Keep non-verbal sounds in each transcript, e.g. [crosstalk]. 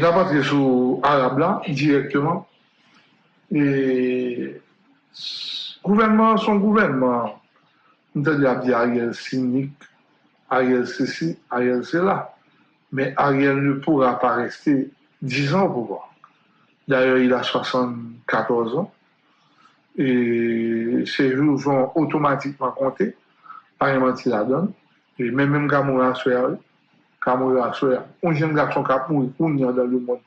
nan patre sou Arab la, direktman, e gouvernement son gouvernement, nou te di ap di Ariel sinik, Ariel se si, Ariel se la, men Ariel ne pourra pa reste 10 an pou voir. D'ailleurs, il a 74 ans, et ses jours vont automatiquement compter, par exemple, il la donne, et même même Gamoura Soya, Gamoura Soya, on jeune garçon qui a mouru, on est dans le monde,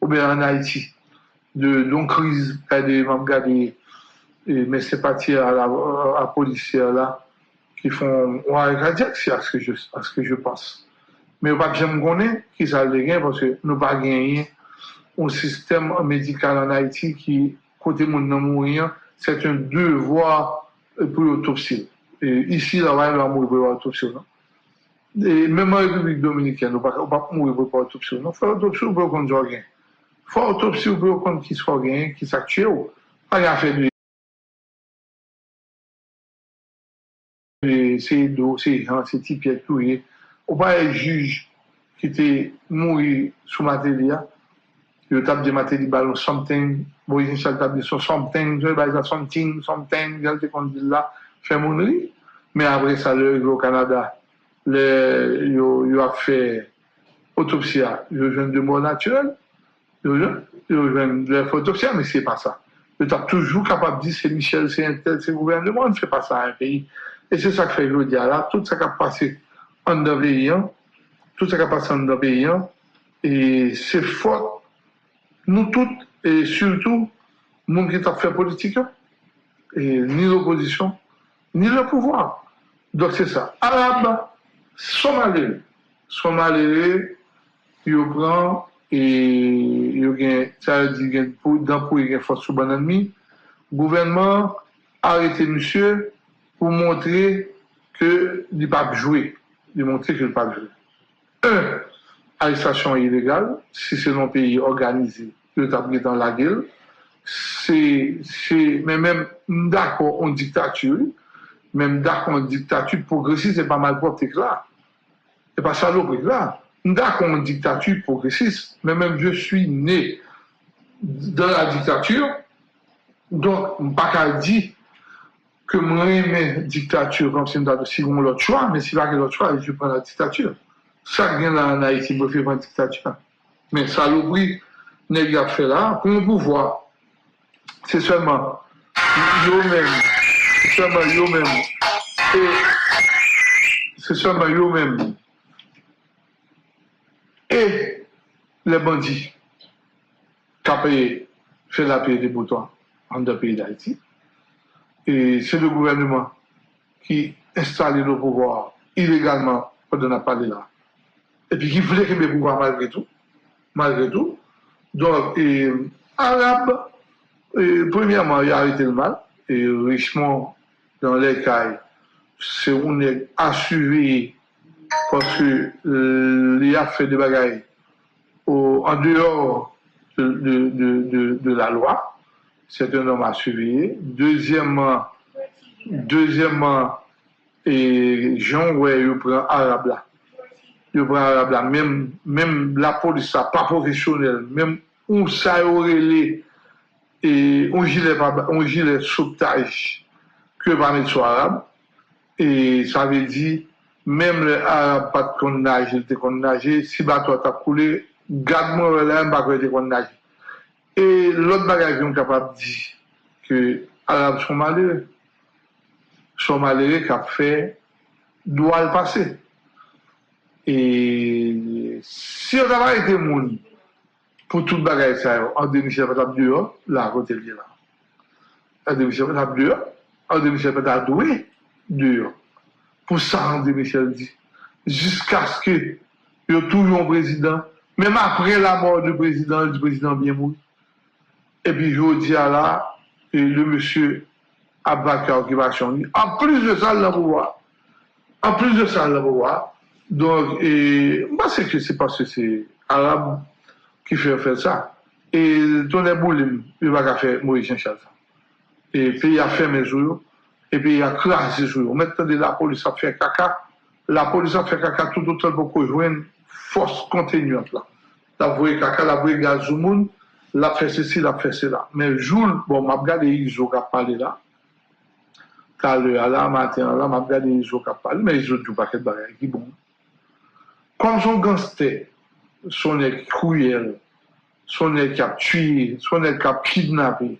ou bien en Haïti, de donc crise, des membres mais c'est parti à la, à policière là, qui font, on a cardiaque, c'est à ce que je, que pense. Mais pas bien me connaître qui ça le gain parce que nous pas gagné un système médical en Haïti qui, côté mon mourir, c'est un devoir pour l'autopsie. Et E, Mèman Republik Dominikèn, ou pa mou yon pou autopsi ou non, fè autopsi ou pou yon konti ou gen. Fè autopsi ou pou yon konti ki sou gen, ki sa kche ou, pa yon fè de se do, se yon, se ti pi etou ye, ou pa yon juj ki te mou yon sou materia, yo tap de materi balon something, bo yon chal tap de so something, yo yon bay sa something, something, yon te konti la, fè moun ri. Mè apre sa lè yon Kanada, le, yo ap fè otopsia, yo jwen de mò naturel, yo jwen, yo jwen de otopsia, men se pa sa. Yo tap toujou kapap di se Michel, se Intel, se gouvernement, ne fè pa sa an peyi. E se sa k fè yo di ala, tout sa kap pase an da peyi, tout sa kap pase an da peyi, e se fote nous toutes, et surtout, monde qui a fait politique, et ni l'opposition, ni le pouvoir. Donc c'est ça. Arabe, Somalais, Somalais, il prend et il gagne, ça veut dire pour dans pour il force sur bon ennemi. Gouvernement arrêté monsieur pour montrer que il pas jouer, il montrer qu'il pas jouer. Un, arrestation illégale, si c'est un pays organisé, le tablier dans la gueule. C'est, c'est, mais même d'accord en dictature, même d'accord en dictature progressiste, c'est pas mal porté que là. C'est pas saloperie là. D'accord en dictature progressiste, mais même je suis né dans la dictature, donc, pas qu'à dire que moi, la dictature comme si si on l'autre choix, mais si pas l'autre choix, je prends la dictature. Ça vient en Haïti, fait prendre la dictature. Mais saloperie, nèg a fait là, pour un pouvoir, c'est seulement et c'est seulement eux-mêmes, et les bandits qui ont payé, fait la paix des boutons en deux pays d'Haïti. Et c'est le gouvernement qui installe le pouvoir illégalement pendant la parlé là. Et puis qui voulait que le pouvoir malgré tout, malgré tout, donc, et, arabe, premièrement, il a arrêté le mal, et richement, dans les cailles, on est parce que euh, il a fait des bagailles en dehors de, la loi. C'est un homme à surveiller. Deuxièmement, deuxièmement, et Jean, ouais, il prend arabe. Il prend arabe. Même, la police, ça, pas professionnel, même ou sa yo rele e on jile sautage ke pa met sou Arab e sa ve di mem le Arab pat kon nage te kon nage, si bato ta gad mwen rele an bako te kon nage. E lot bagay ki yon kapap di ke Arab son malere son malere kap fe do al pase e si yo dava ete mouni pour tout bagage ça, en 2007, pas dehors, là, côté là. En 2007, pas dehors, en 2007, pas doué, dehors. Pour ça, en 2007, dit. Jusqu'à ce que, il y ait toujours un président, même après la mort du président, du président bien. Et puis, je dis à là, le monsieur qui va changer. En plus de ça, le pouvoir. En plus de ça, le pouvoir. Donc, et, moi, c'est que c'est parce que c'est ki fè fè sa. E tonè boulim, yo baka fè Moïse Chazan. E pi ya fèmè sou yo, e pi ya krasi sou yo. Mètè de la polis ap fè kaka, la polis ap fè kaka tout ou tèl pou kou jwen fòs kontenuant la. La vwe kaka, la vwe gazou moun, la fè se si, la fè se la. Men joul, bon, map gade Izo kap pale la. Kale ala, maten ala, map gade Izo kap pale. Men Izo djou paket bagay ki bon. Kon son ganste, son ek kouyel, son ek kap tuye, son ek kap kidnapè,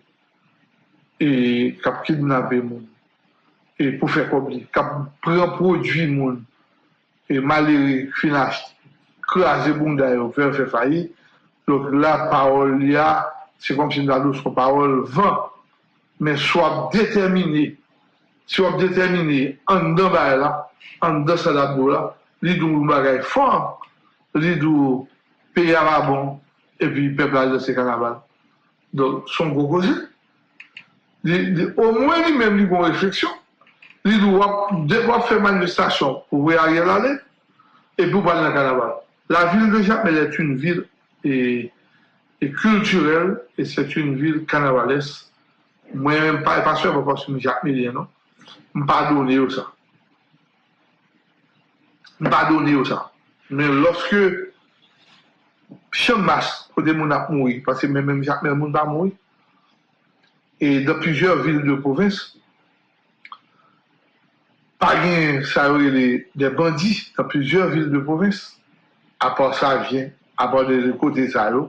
e kap kidnapè moun, e pou fè kobli, kap preprodwi moun, e malere finas, krasè moun dayo, fè fè fayi, lòk la parol ya, se kom si nan lòs kon parol van, men sou ap determine, sou ap determine, an dan bay la, an dan sa la do la, li doun bagay fòm, li dou peye arabon, epi peplaj de se kanaval. Don, son gogoze. Au mwen li men li bon refleksyon, li fè manifestasyon pou vwe a yel ale, epi pou. La ville de Jacmel est une ville culturelle et c'est une ville carnavalesque. Moi-même, pas, pas sûr que je suis non? Je pas donné ça. Je pas donné ça. men loske chan mas kote moun ap moui, pase men men Jacques Mermoun ba moui, e da plujer vil de provins, pa gen sa yo e de bandi da plujer vil de provins, apan sa vyen, apan de kote sa yo,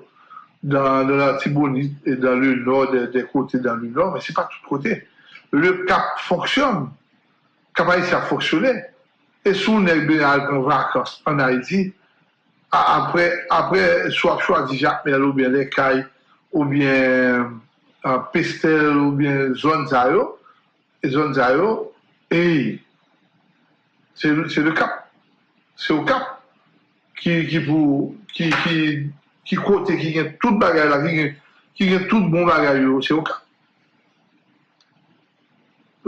dan la Tibonite et dan le nord, de kote dan le nord, men se pa tout kote. Le kap fonksyon, kap ay sa fonksyonè, E sou nèk be al an vakans an Haiti, apre, apre sou ap chwa di jakmel ou bien lekay, ou bien uh, pestel, ou bien zon zayo, e zon zayo, e se le kap. Se ou kap ki, ki pou, ki, ki, ki kote, ki gen tout bagay la, ki gen, ki gen tout bon bagay yo, se ou kap.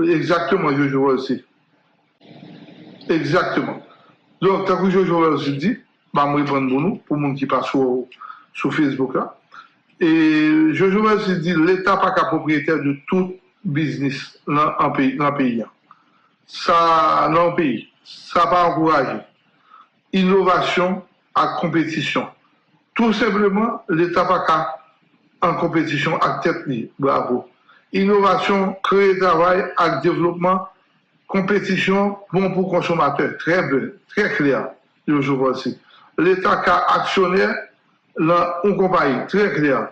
Exactement, yo jwou wè si. Exactement. Donc tant que je vois aussi dit bah me répondre pour nous pour monde qui passe sur Facebook et je vois aussi dit l'état pas propriétaire de tout business dans un pays dans pays ça dans un pays ça pas encouragé. Innovation à compétition. Tout simplement, l'État pas en compétition avec tête Bravo. Innovation, créer travail avec développement, compétition, bon pour consommateur. Très bien, très clair. Je vois aussi. L'État a actionnaire, là, on compagnie. Très clair.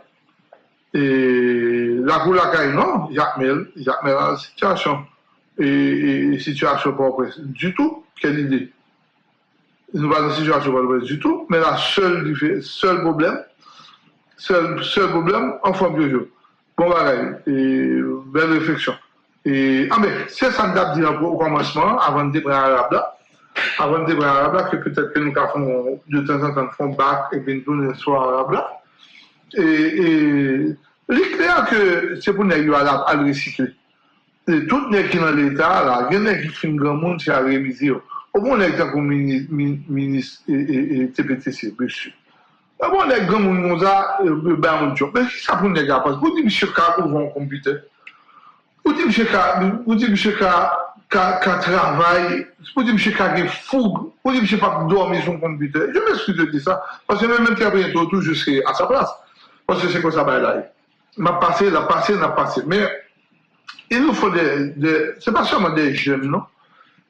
Et la cour la non, Jacques Mel, Jacques Mel la situation. Et, et situation pas du tout. Quelle idée? nous pas une situation pas du tout, mais la seule, seul problème, seul, seul problème, en forme de jeu. Bon, pareil, et belle réflexion. E, anbe, se san dap di anpou ou komanseman, avan de bre Arab la, avan de bre Arab la, ke petèp ke nou ka fon, de tan san tan fon bak, e ben tou nou sou Arab la. E, e, li kler ke se pou ne yo Arab al resikle. E, tout ne ki nan l'Etat la, gen ne ki fin gran moun se a revize yo. Ou bon ne ki tan kon minis e TPTC, bèchou. Ou bon ne ki gran moun moun za, bè an diyo. Bè ki sa pou ne ki apas, pou di mi chou kakou von kompite. Pouti msye ka, ka, ka travay, pouti msye ka ge foug, pouti msye pa dormi son kompite. Je m'eskuse de di sa, parce que même très bientôt tout je serai à sa place. Parce que c'est quoi sa baye la? Ma passé, la passé, la passé. Mais il nous faut des... des c'est pas seulement des jeunes, non?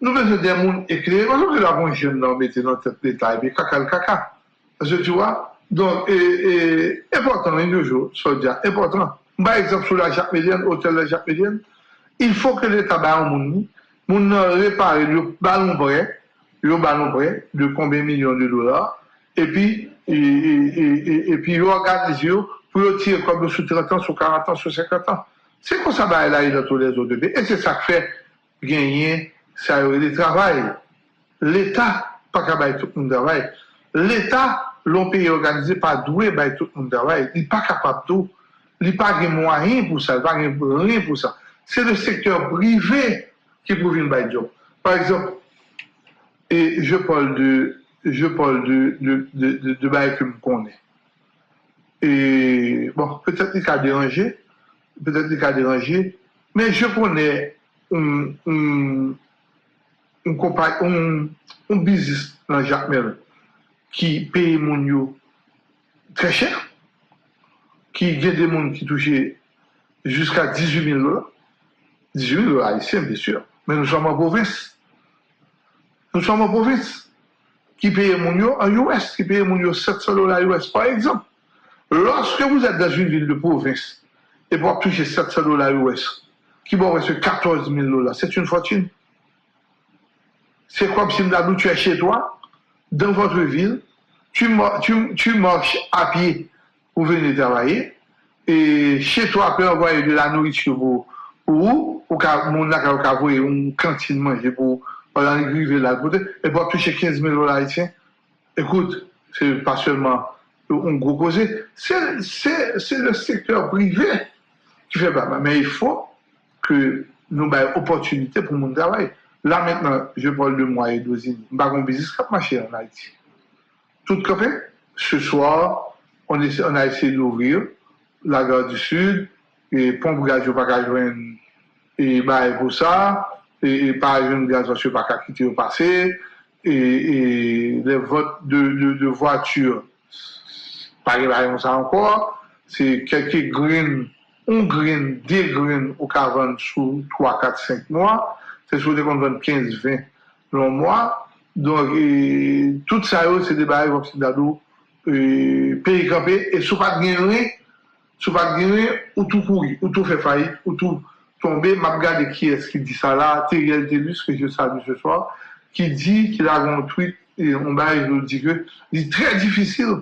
Nous faisons des mounes éclairés. Parce que la bonne jeune, non, mettez dans cette détail, mais caca le caca. Parce que tu vois, donc, et, et, important, il y a deux jours, soldat, important. Mba ekzap sou la Jacques Médienne, hotel la Jacques Médienne, il le an moun ni, moun nan repare yo balon bre, yo balon bre, de milyon de dolar, e pi, e, e, e, e pi yo organize yo, pou yo tire konbe sou 30 ans, sou 40 ans, sou 50 ans. Se kon sa ba la yi la tou les o de be, e se sa kfe genyen ça y est travail. L'État, pas qu'à tout le monde travail. L'État, l'on pays organisé, pas doué, bah, tout le monde travail. Il n'est pas capable de Il n'est pas de moyens pour ça, il n'a pas rien pour ça. C'est le secteur privé qui peut venir un job. Par exemple, et je parle de, je parle de, de, de, de, de. Et bon, peut-être qu'il a dérangé, peut-être qu'il a dérangé, mais je connais un business dans Jacques Mel qui paye mon yo très cher, qui a des gens qui touchaient jusqu'à 18 000 dollars. 18 000 dollars haïtiens, bien sûr. Mais nous sommes en province. Nous sommes en province. Qui paye mon en US, qui paye mon 700 dollars US, par exemple. Lorsque vous êtes dans une ville de province et pour toucher 700 dollars US, qui va recevoir 14 000 dollars, c'est une fortune. C'est comme si tu es chez toi, dans votre ville, tu, marches à pied pour venir travailler, et chez toi, après envoyer de la nourriture pour, ou, ou mon envoyer une cantine manger pour, pour arriver là côté, et pour toucher 15 000 dollars haïtiens. Écoute, c'est pas seulement un gros causé, c'est le secteur privé qui fait pas Mais il faut que nous ayons opportunité pour mon travail. Là maintenant, je parle de moi et d'Ozine. Je ne business qui marché en Haïti. Tout fait, ce soir, on, a essayé d'ouvrir la gare du Sud, et pompe gaz, je pas et bah, pour ça, et, par exemple, gaz, je pas quitter au passé, et, et les votes de, voitures, pas ça encore, c'est quelques graines, un grain, des graines au cas sous 3, 4, 5 mois, c'est sur des comptes 15, 20 longs mois, donc, tout ça, c'est des barrières et sous pas de gagner, sous pas de gagner, ou tout pourri, ou tout fait faillite, ou tout tomber, m'a regardé qui est-ce qui dit ça là, Thierry Telus, que je salue ce soir, qui dit qu'il a un tweet, et on va dit que, c'est très difficile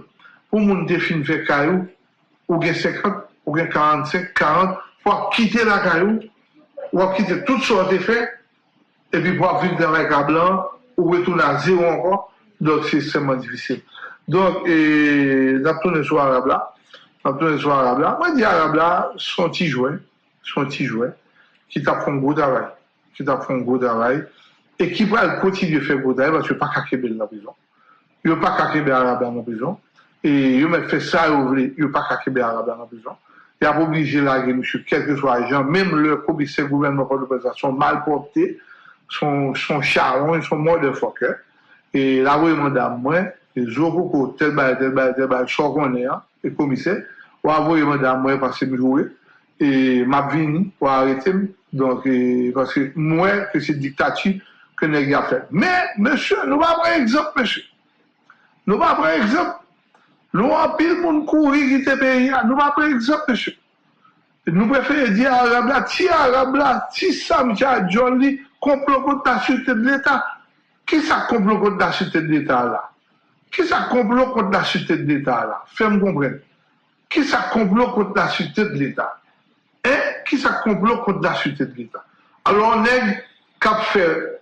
pour mon définir faire caillou, ou bien 50, ou bien 45, 40, pour quitter la caillou, ou quitter tout ce qui a fait, et puis pour vivre dans les blanc, ou retourner à zéro encore, donc c'est extrêmement difficile. Donk, nap tounen sou Arab la, nap tounen sou Arab la, mwen di Arab la, son ti jwè, son ti jwè, ki tap fon gwo davay, ki tap fon gwo davay, e ki pral koti di fè gwo davay, bat yo pa kakebe nan prizon. Yo pa kakebe Arab la nan prizon, e yo men fè sa yo vle, yo pa kakebe Arab la nan prizon. Ya pou oblige la gen, monsye, kelke sou ajan, menm lè komise gouvernement kon lopè sa, son malpropte, son charon, son mò de fokè, e la wè yon mandam mwen, E Jou pou kou tel bay, tel bay, tel bay, chou konen ya, e komise, wavoye mèdam mwen pase mou jowe, e map vini, waretem, donk, e, paske mwen ke se diktati ke neg ya fè. Mè, mèche, nou va pren ekzop, mèche. Nou va pren ekzop. Nou apil moun kouri ki te peyi ya, nou va pren ekzop, mèche. Nou prefere di Arab la, ti Arab la, ti Samja, John Lee, komplokot da sute de l'Etat. Ki sa komplokot da sute de l'Etat la? Qui ça contre la sûreté de l'État là? Fais-moi comprendre. Qui ça contre la sûreté de l'État? Hein? qui ça contre la sûreté de l'État? Alors on est cap fait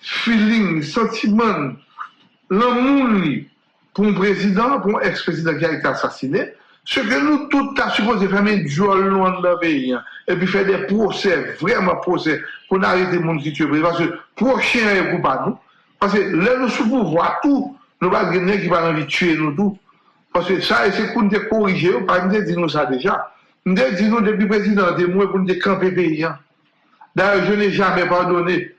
feeling, sentiment, l'amour pour un président, pour un ex-président qui a été assassiné, ce que nous tous avons supposé faire un jour loin de la pays, hein, et puis faire des procès, vraiment procès, pour arrêter le monde qui tue. Parce que prochain est coupable nous. Parce que là, nous sous pouvoir tout, nous pas gagner qui va de tuer nous tout. Parce que ça, c'est pour nous corriger, pas nous dire nous ça déjà. Nous dit nous depuis le président de moi pour nous camper pays. Hein. D'ailleurs, je n'ai jamais pardonné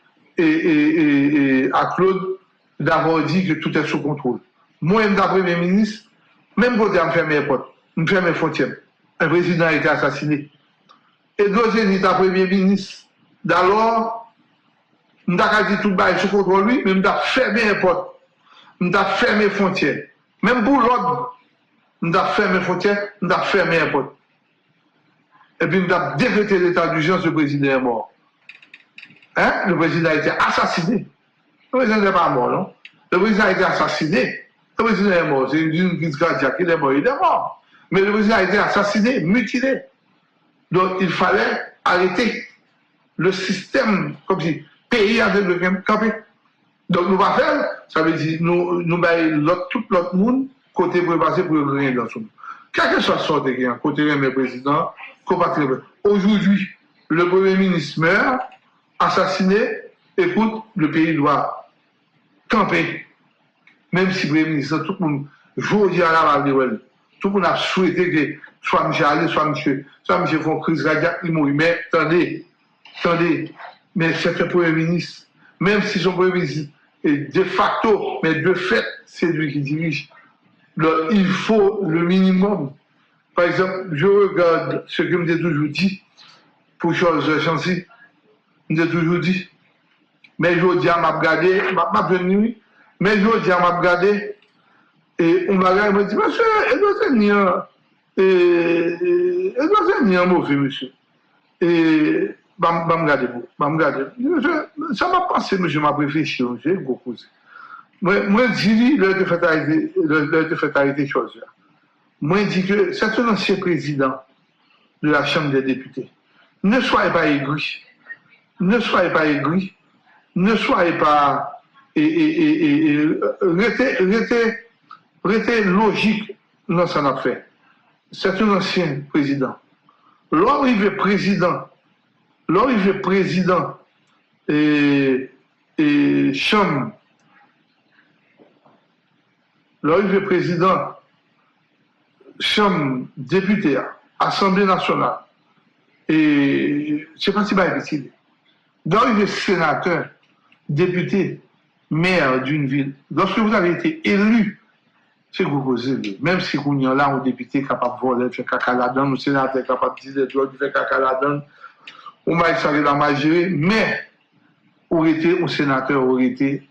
à Claude d'avoir dit que tout est sous contrôle. Moi-même, d'après mes ministres, même quand on ferme mes portes, on ferme mes frontières. Un président a été assassiné. Et deuxième, il premier ministre. D'alors, nous avons dit tout. Nous avons fermé les frontières. Même pour l'ordre, nous avons fermé les frontières, nous avons fermé les portes. Et puis nous avons décrété l'état d'urgence, le président est mort. Hein? Le président a été assassiné. Le président n'est pas mort, non? Le président a été assassiné. Le président est mort. C'est une crise cardiaque. Il est mort. Il est mort. Mais le président a été assassiné, mutilé. Donc il fallait arrêter le système, comme si pays avec le campé. Donc nous va faire, ça veut dire nous, nous tout l'autre monde côté pour rien dans ce monde. Quel que soit sorte qui est côté le président, Aujourd'hui, le premier ministre meurt, assassiné, écoute, le pays doit camper. Même si le premier ministre, tout le monde, je à la tout le monde a souhaité que soit M. allé, soit M. soit M. font crise il mourit. Mais attendez, attendez, mais c'est un Premier ministre, même si son Premier ministre est de facto, mais de fait, c'est lui qui dirige il faut le minimum. Par exemple, je regarde ce que me toujours dit pour Charles Chancy. Je toujours dit. Mais je dis à m'a regardé, m'a venu, mais je dis à m'a regardé, et on m'a regardé, me dit, monsieur, elle doit être et elle doit être mauvais, monsieur? Bah, me regarder. Ça m'a passé, monsieur, m'a réfléchi, j'ai beaucoup. Moi, moi, je dis, l'heure de la Chambre des députés. Ne soyez pas aigri. Ne soyez pas aigri. Ne soyez pas. Et, et, et, restez, restez, logique dans ce qu'on a fait. C'est un ancien président. Et, Chambre, lorsqu'il est président Chambre député, Assemblée nationale, et je sais pas si. Donc, il est sénateur, député, maire d'une ville. Lorsque vous avez été élu, c'est que vous posez, même si vous êtes là, un député capable de voler, faire caca là-dedans, un sénateur capable de dire des faire caca là-dedans, on va essayer la majorité, mais aurait été un sénateur, aurait été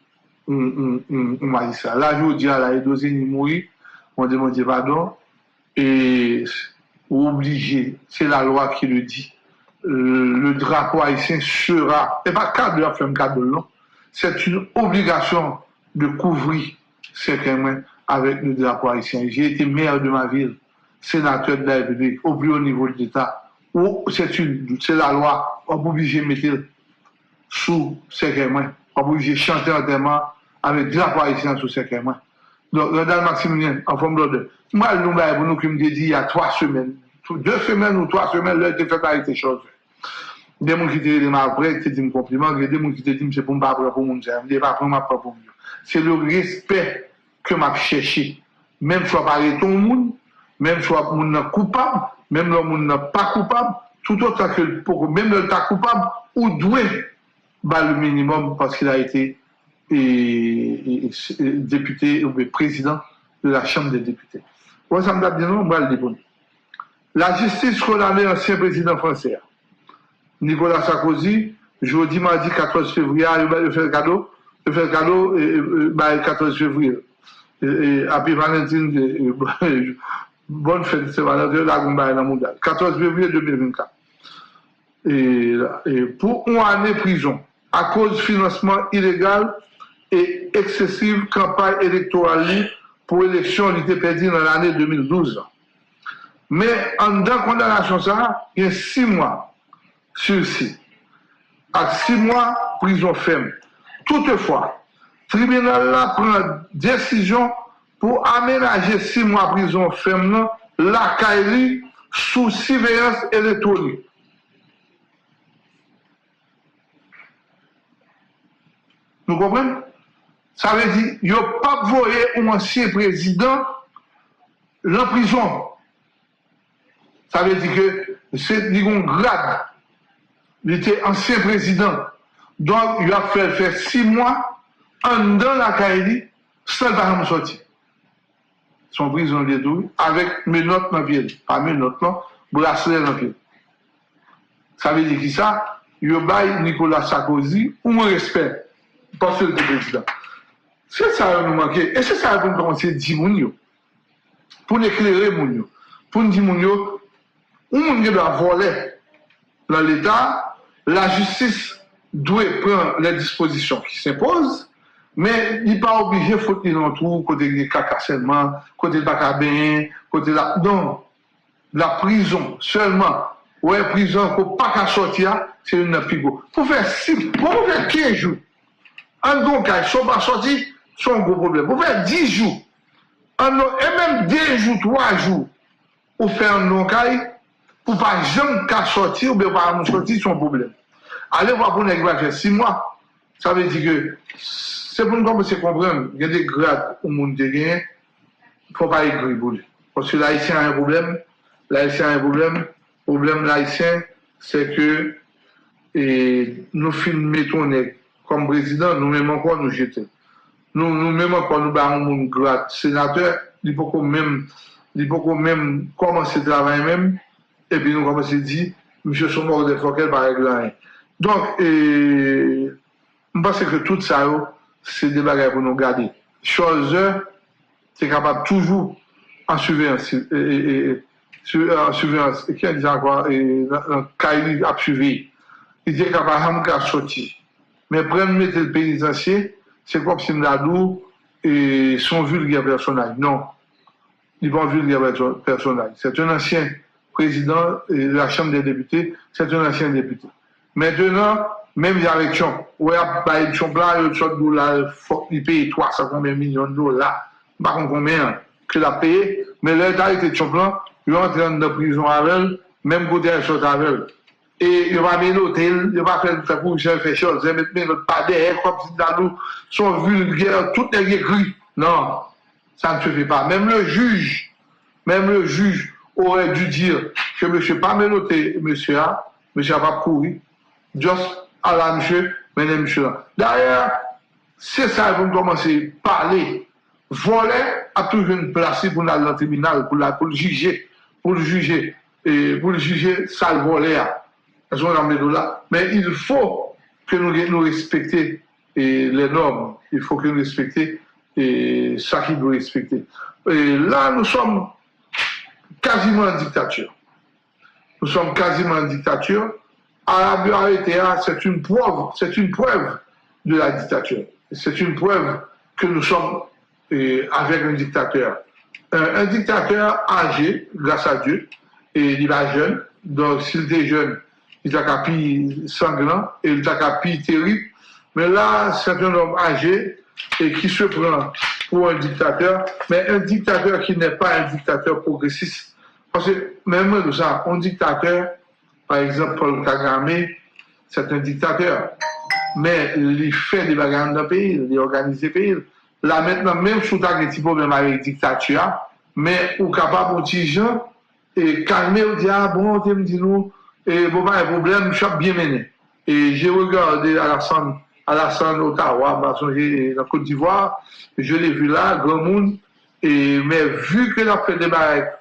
un magistrat. Là, je vous dis, là, il doit mourir, on demande pardon, et obligé, c'est la loi qui le dit, le drapeau haïtien sera, et pas cadre de faire cadre non, c'est une obligation de couvrir ces témoins avec le drapeau haïtien. J'ai été maire de ma ville, sénateur de la République, au plus haut niveau de l'État, ou se la lwa, wap oblije metil sou seke mwen, wap oblije chante anterman avek drapwa isyan sou seke mwen. Don, Rodal Maximinien, an fom blode, mwen nou mwen nou ki mde di ya 3 semen, 2 semen ou 3 semen lè te fèk a ite chos. De moun ki te di mwen apre, te di mwen kompliment, de moun ki te di mwen se pou mba apre pou moun zè, mwen de pa pou mba apre pou moun. Se le respect ke mwen ap chèche, menm chwa pare ton moun, menm chwa moun nan koupam, même monde n'est pas coupable, tout autant que pour même le tas coupable, ou doué, bah, le minimum parce qu'il a été député ou président de la Chambre des députés. Moi, ça me dit non, moi, le La justice condamnée ancien président français, Nicolas Sarkozy, jeudi, mardi 14 février, il fait le cadeau, il fait le cadeau, le 14 février. Et, puis Valentine, [laughs] bonne fête, c'est Valentin, la Gomba dans le 14 février 2024. Et, pour une année prison, à cause du financement illégal et excessive campagne électorale pour l'élection qui était perdue dans l'année 2012. Mais en deux condamnation, il y a six mois sur six. À six mois, prison ferme. Toutefois, le tribunal là prend décision pou amenaje 6 mwa prizon fem nan, lakay li sou siveyans elektronik. Nou kompren? Sa ve di, yo pap voye ou ansye prezident lan prizon. Sa ve di ke, se digon grad, li te ansye prezident. Don, yo ap fèl fèl 6 mwa, an dan lakay li, sel pa ham soti. Son prison de avec mes notes dans pied. Pas mes non, bracelet dans pied. Ça veut dire que ça, il a Nicolas Sarkozy un respect parce que le président. C'est ça nous manquer. Et c'est ça nous commencer à dire Pour éclairer moun Pour nous dire moun yo, ou moun doit voler? Dans l'État, la justice doit prendre les dispositions qui s'imposent, Men, li pa obije fote nan tou, kote li kakaselman, kote baka benyen, kote la... Non, la prizon, selman, wè prizon ko pa ka soti ya, se yon nan pigo. Pou fè si, pou fè 15 jou, an don kaj, son pa soti, son gro problem. Pou fè 10 jou, an don, e menm 2 jou, 3 jou, ou fè an don kaj, pou pa jom ka soti, ou be pa an soti, son problem. Ale wapou nek wak fè 6 mwa, sa ve di ke... c'est pour nous commencer à comprendre, il y a des grades au monde de rien, il ne faut pas écrire pour. Parce que l'haïtien a un problème, l'haïtien a un problème, le problème l'haïtien, c'est que et nous mettons comme président, nous même encore nous jeter. Nou mèman kon nou ba moun grad senatèr, li pou kon men, li pou kon men komanse travay men, epi nou komanse di, msè son mor de fokel par reglan. Donk, mpase ke tout sa yo, se de bagay pou nou gade. Chose, se kapap toujou an suveyans, an suveyans, e kè an dizan kwa, an kaili ap suvey, e se kapap ham ka soti. Men pren mette l penizansye, se kop si mladou, e son vulgè personaj. Non, li bon vulgè personaj. Se te un ansyen prezident la chanm de deputé, se te un ansyen deputé. Mètenan, mèm yare chon, wè ap baye chon plan, yon chot dou la, fok li peye 350 milyon dou la, bakon konmen, ke la peye, mè lè tari te chon plan, yon entren de prison avèl, mèm kote yon chot avèl. E yon va men notel, yon va fè yon chè fè zè mèt men not padè, si dalou, son vulgèr, tout nè gè gri. Non, sa ne se fè pa. Mèm le juj, mèm le juj, orè dû dir, ke mè chè pa men notel, mè a, mè a pa kouri, Jos ala msè, menè msè la. D'ailleurs, se sa yon komanse pale, vole a toujoun plase pou nan lantiminal, pou l'jije, pou l'jije, pou l'jije sal vole a. Ason nan mè do la. Men il fò ke nou respekte le norm. Il fò ke nou respekte sa ki nou respekte. La nou som kaziman diktature. Nou som kaziman diktature. Arabia c'est une preuve, c'est une preuve de la dictature. C'est une preuve que nous sommes avec un dictateur. Un, dictateur âgé, grâce à Dieu, et il va jeune. Donc, s'il était jeune, il a capi sanglant et il a capi terrible. Mais là, c'est un homme âgé et qui se prend pour un dictateur, mais un dictateur qui n'est pas un dictateur progressiste. Parce que même de ça, un dictateur, Par exemple, Paul Kagame, c'est un diktatèr. Mais li fè li bagan da peyil, li organize peyil. La mètnen, mèm chou tak eti pou mèm avèk diktatüa, mè ou kapap ou ti jan, e kalme ou di, ah bon, te mdi nou, e pou pa e problem, chap bien mène. E jè regardé Alassane, Alassane Ottawa, la Côte d'Ivoire, je l'ai vu là, Grand Monde, et, mais vu que la fè de bagan,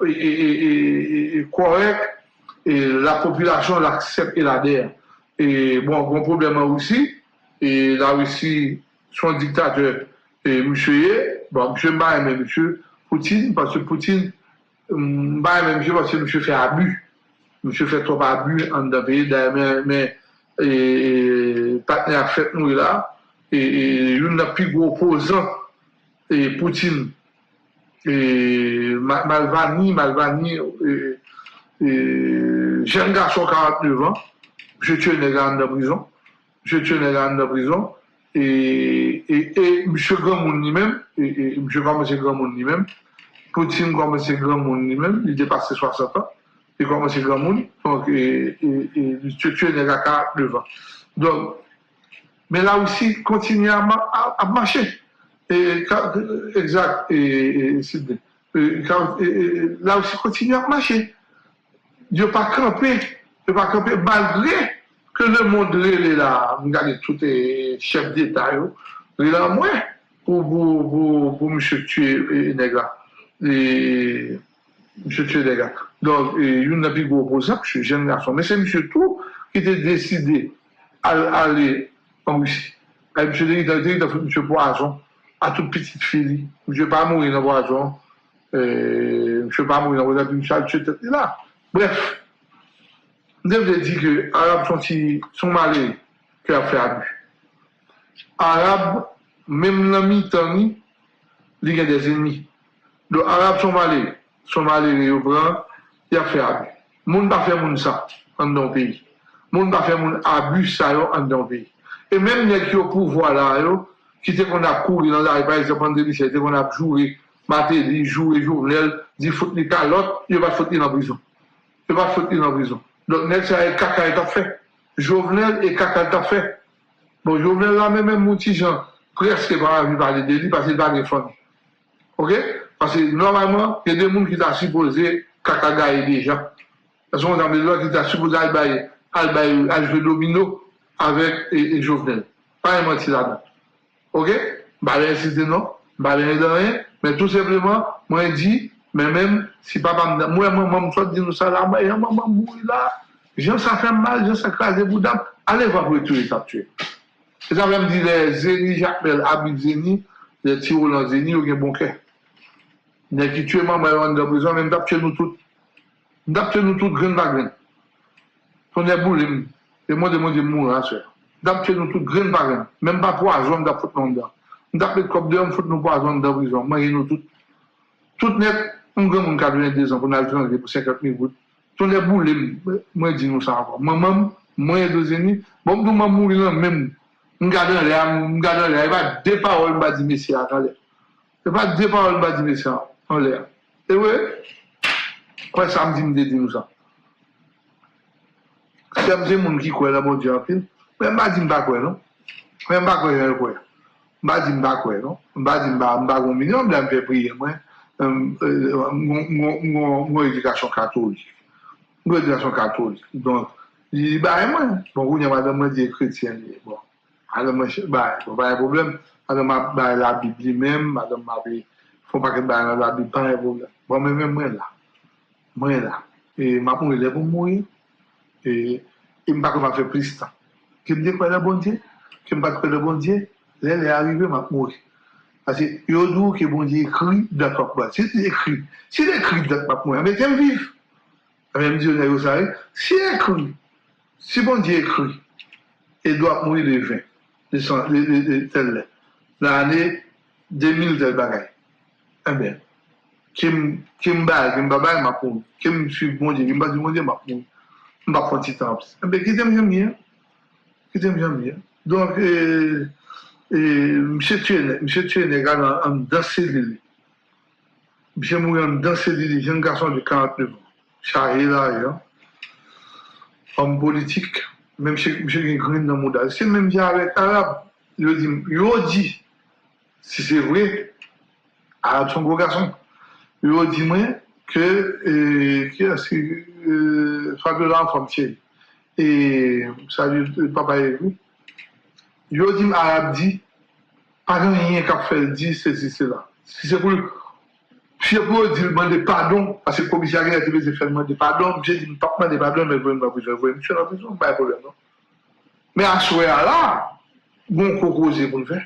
e korek, et la population l'accepte et l'adhère. Et bon, bon problème en Russie, et la Russie, son dictateur, et monsieur, bon, monsieur m'a aimé monsieur Poutine, parce que Poutine, m'a aimé monsieur parce que monsieur fait abus. Monsieur fait trop abus en d'un pays, mais, mais, et, partenaire fait nous là, et, une des plus gros opposants, et Poutine, et Malvani, Malvani, et, j'ai un garçon 49 ans, je tue un gars en prison, je tue un gars en prison, et, et, et M. Gramoun lui-même, et, et M. Gramoun lui-même, Poutine comme M. Gramoun lui-même, il dépasse 60 ans, et comme M. Gramoun, donc, et, et, et je tue un gars 49 ans. Donc, mais là aussi, continue à, à, marcher. Et, exact, et, et, là aussi, continue à marcher. Yo pa kampe, yo pa kampe, malgré ke le monde lè la, mgade tout e chef d'état yo, lè la mwen pou msè tue nega. Msè tue nega. Don, yon nabi gwo pozak, msè jen nason. Mè se msè tou ki te deside alè an wisi. Msè deni ta deni ta foute msè Boazon, a tout petit fili. Msè pa mouni nan Boazon. Msè pa msè tue tete la. Bref, mdè vle di ke Arab son ti son male ki a fè abu. Arab, mèm nan mi tan ni, li gen des enmi. Do Arab son male, son male li yo pran, ya fè abu. Moun pa fè moun sa an don peyi. Moun pa fè moun abu sa yo an don peyi. E menm nek yo pou vwa la yo, ki te kon ap kouri nan zari, par exemple, an demi se te kon ap jouri, mate li, jouri, journel, di fote li kalot, yo va fote li nan brison. Ne pas foutre en prison. Donc, net, ça caca est fait. Jovenel et caca est fait. Bon, Jovenel là, même, même mon petit Jean, presque pas envie de parler de lui parce qu'il va défendre. Ok? Parce que normalement, il y a des gens qui t'a supposé caca gagne déjà. Parce qu'on a des gens qui t'a supposé aller jouer domino avec et, Jovenel. Pas un menti là-dedans. Ok? Bah, c'était non. Ba le yon den, men tout sepleman, mwen di, Men men, si papa mwen, mwen mwen mwen mwen di nou sa la, mwen mwen mwen mwen la, jen sa fèm mal, jen sa kaze boudam, ale va pou etou etap tue. E sa mwen di le zeni, jakmel, abid zeni, le tiro lan zeni, yo gen bonke. Ne ki tue mwen mwen mwen de brison, men dap tue nou tout. Dap tue nou tout gren bagren. Ton e bou le e mwen de mwen de moun an se. Dap tue nou tout gren bagren. Men mba pou zon mdap fote nan da. Dap et kop de, yon fote nou pa a zon de brison. Mwen gen nou tout. Tout net, Mwen gen moun kabine de zan pou nan altran de pou 50 000 gout. Ton le bou le mwen di nou sa akwa. Mwen mwen, mwen e do zeni, mwen mwen mwen moun ilan mwen mwen gade an le a, mwen gade an le a. E pa de parol ba di mesi a kan le. E pa de parol ba di mesi a an le a. E we, kwen samdi mde di nou sa. Se mse moun ki kwe la moun di apil, mwen ba di mba kwe non. Mwen ba kwe yon kwe. Mba di mba kwe non. Mba di mba, mba goun minyon mwen mpe priye mwen. Eh, mwen edikasyon katolik. Mwen edikasyon katolik. Don, li baye mwen. Bon, ou nye mwen mwen diye kretyen li. Bon, alè mwen baye. Bon, baye problem. Alè mwen baye la bibli mèm. Alè mwen baye, fon paket baye la bibli pan e problem. Bon, mwen mwen mwen la. Mwen la. E mwen mwen lè pou mwen. E, e mwen bako mwen fe pristan. Ki mwen dek bon mwen lè bon diye. Ki mwen bako mwen lè bon diye. Lè lè arrive mwen mwen mwen. Ase, yo dou ke bon di ekri dat wap wad. Se te ekri, se te ekri dat wap mwen, ame tem viv. Ame mdi yo na yo sa e, se ekri, se bon di ekri, e do ap mwen le 20, le tel le. La ane, 2000 tel bagay. Ame, Kim, kim bag, kim babay mapoun, kim suiv bonje, kim basi bonje mapoun, mbap fon titan apse. Mbe, ki tem jom ye, ki tem jom ye. Donk, eee, mse tue negan an danse li li. Mse mou yon danse li li, jen gason di 49 an. Chahe la yon. An politik, men mse gen grin nan moudal. Se men mse avek Arab, yo di, si se vwe, Arab son go gason. yo di mwen ke ki aske Fabiola Frontier e sali papa Evo yo di m Arab di, paran yon kap fel di, se si se la. Si se pou, fye pou di m mande padon, ase komisyari a tebe se fel mande padon, jè di m pap mande padon, mè vwen m apoujan, vwen m chè nan apoujan, m baye problem nan. Mè aswe a la, goun kokoze pou n fè.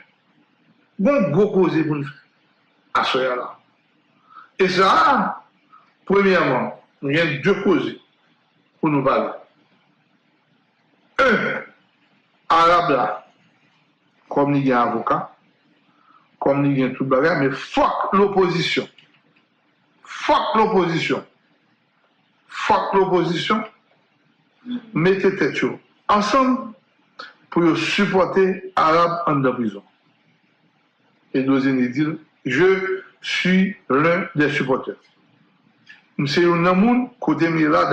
Goun kokoze pou n fè. Aswe a la. E sa, premièman, nou yon dè koze pou nou bade. Un, Arab la, kom ni gen avoka, kom ni gen tout bagay, me fok l'oposisyon. Fok l'oposisyon. Fok l'oposisyon, mette tet yo. Ansan, pou yo supporte Arab an da prizon. E dozen ni dil, je... suis l'un des supporters. Mse yon nan moun, kote mi la,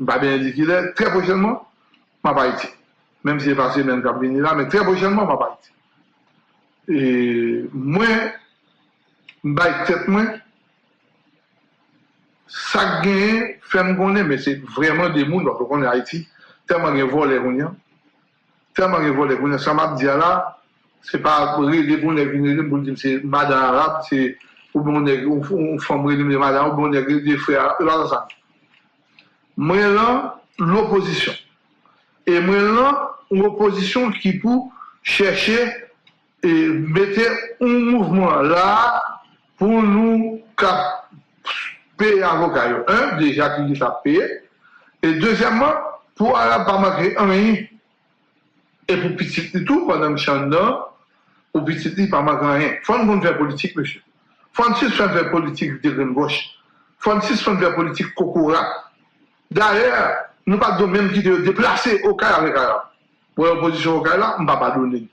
mba di ki lè, tre pochèlman, mba pa iti. menm si e pa semen kap veni la, men tre bojenman pa bay ti. E mwen, mbay tet mwen, sak genye, fem konen, men se vreman de moun, wak konen Haiti, teman gen vol e kounyan, teman gen vol e kounyan, sa map diya la, se pa rele konen vinilim, pou dim se mada Arab, se ou bonne, ou fom relim de mada, ou bonne gri de fre Arab, la la san. Mwen lan, l'oposisyon. E mwen lan, une opposition qui pour chercher et mettre un mouvement là pour nous payer l'avocat. Un, déjà qui ça payer. Et deuxièmement, pour aller pas manquer rien. Et pour petit tout, pendant le chandan, pour petit tout, pas manquer rien. Faut qu'on faire politique, monsieur. Faut qu'on faire politique de gauche. Faut qu'on faire politique cocora. D'ailleurs, nous pas de même qui de déplacer au cas avec alors. Ki te deplase okay avè kaya. Pou yon posisyon okay la, mba pa donen.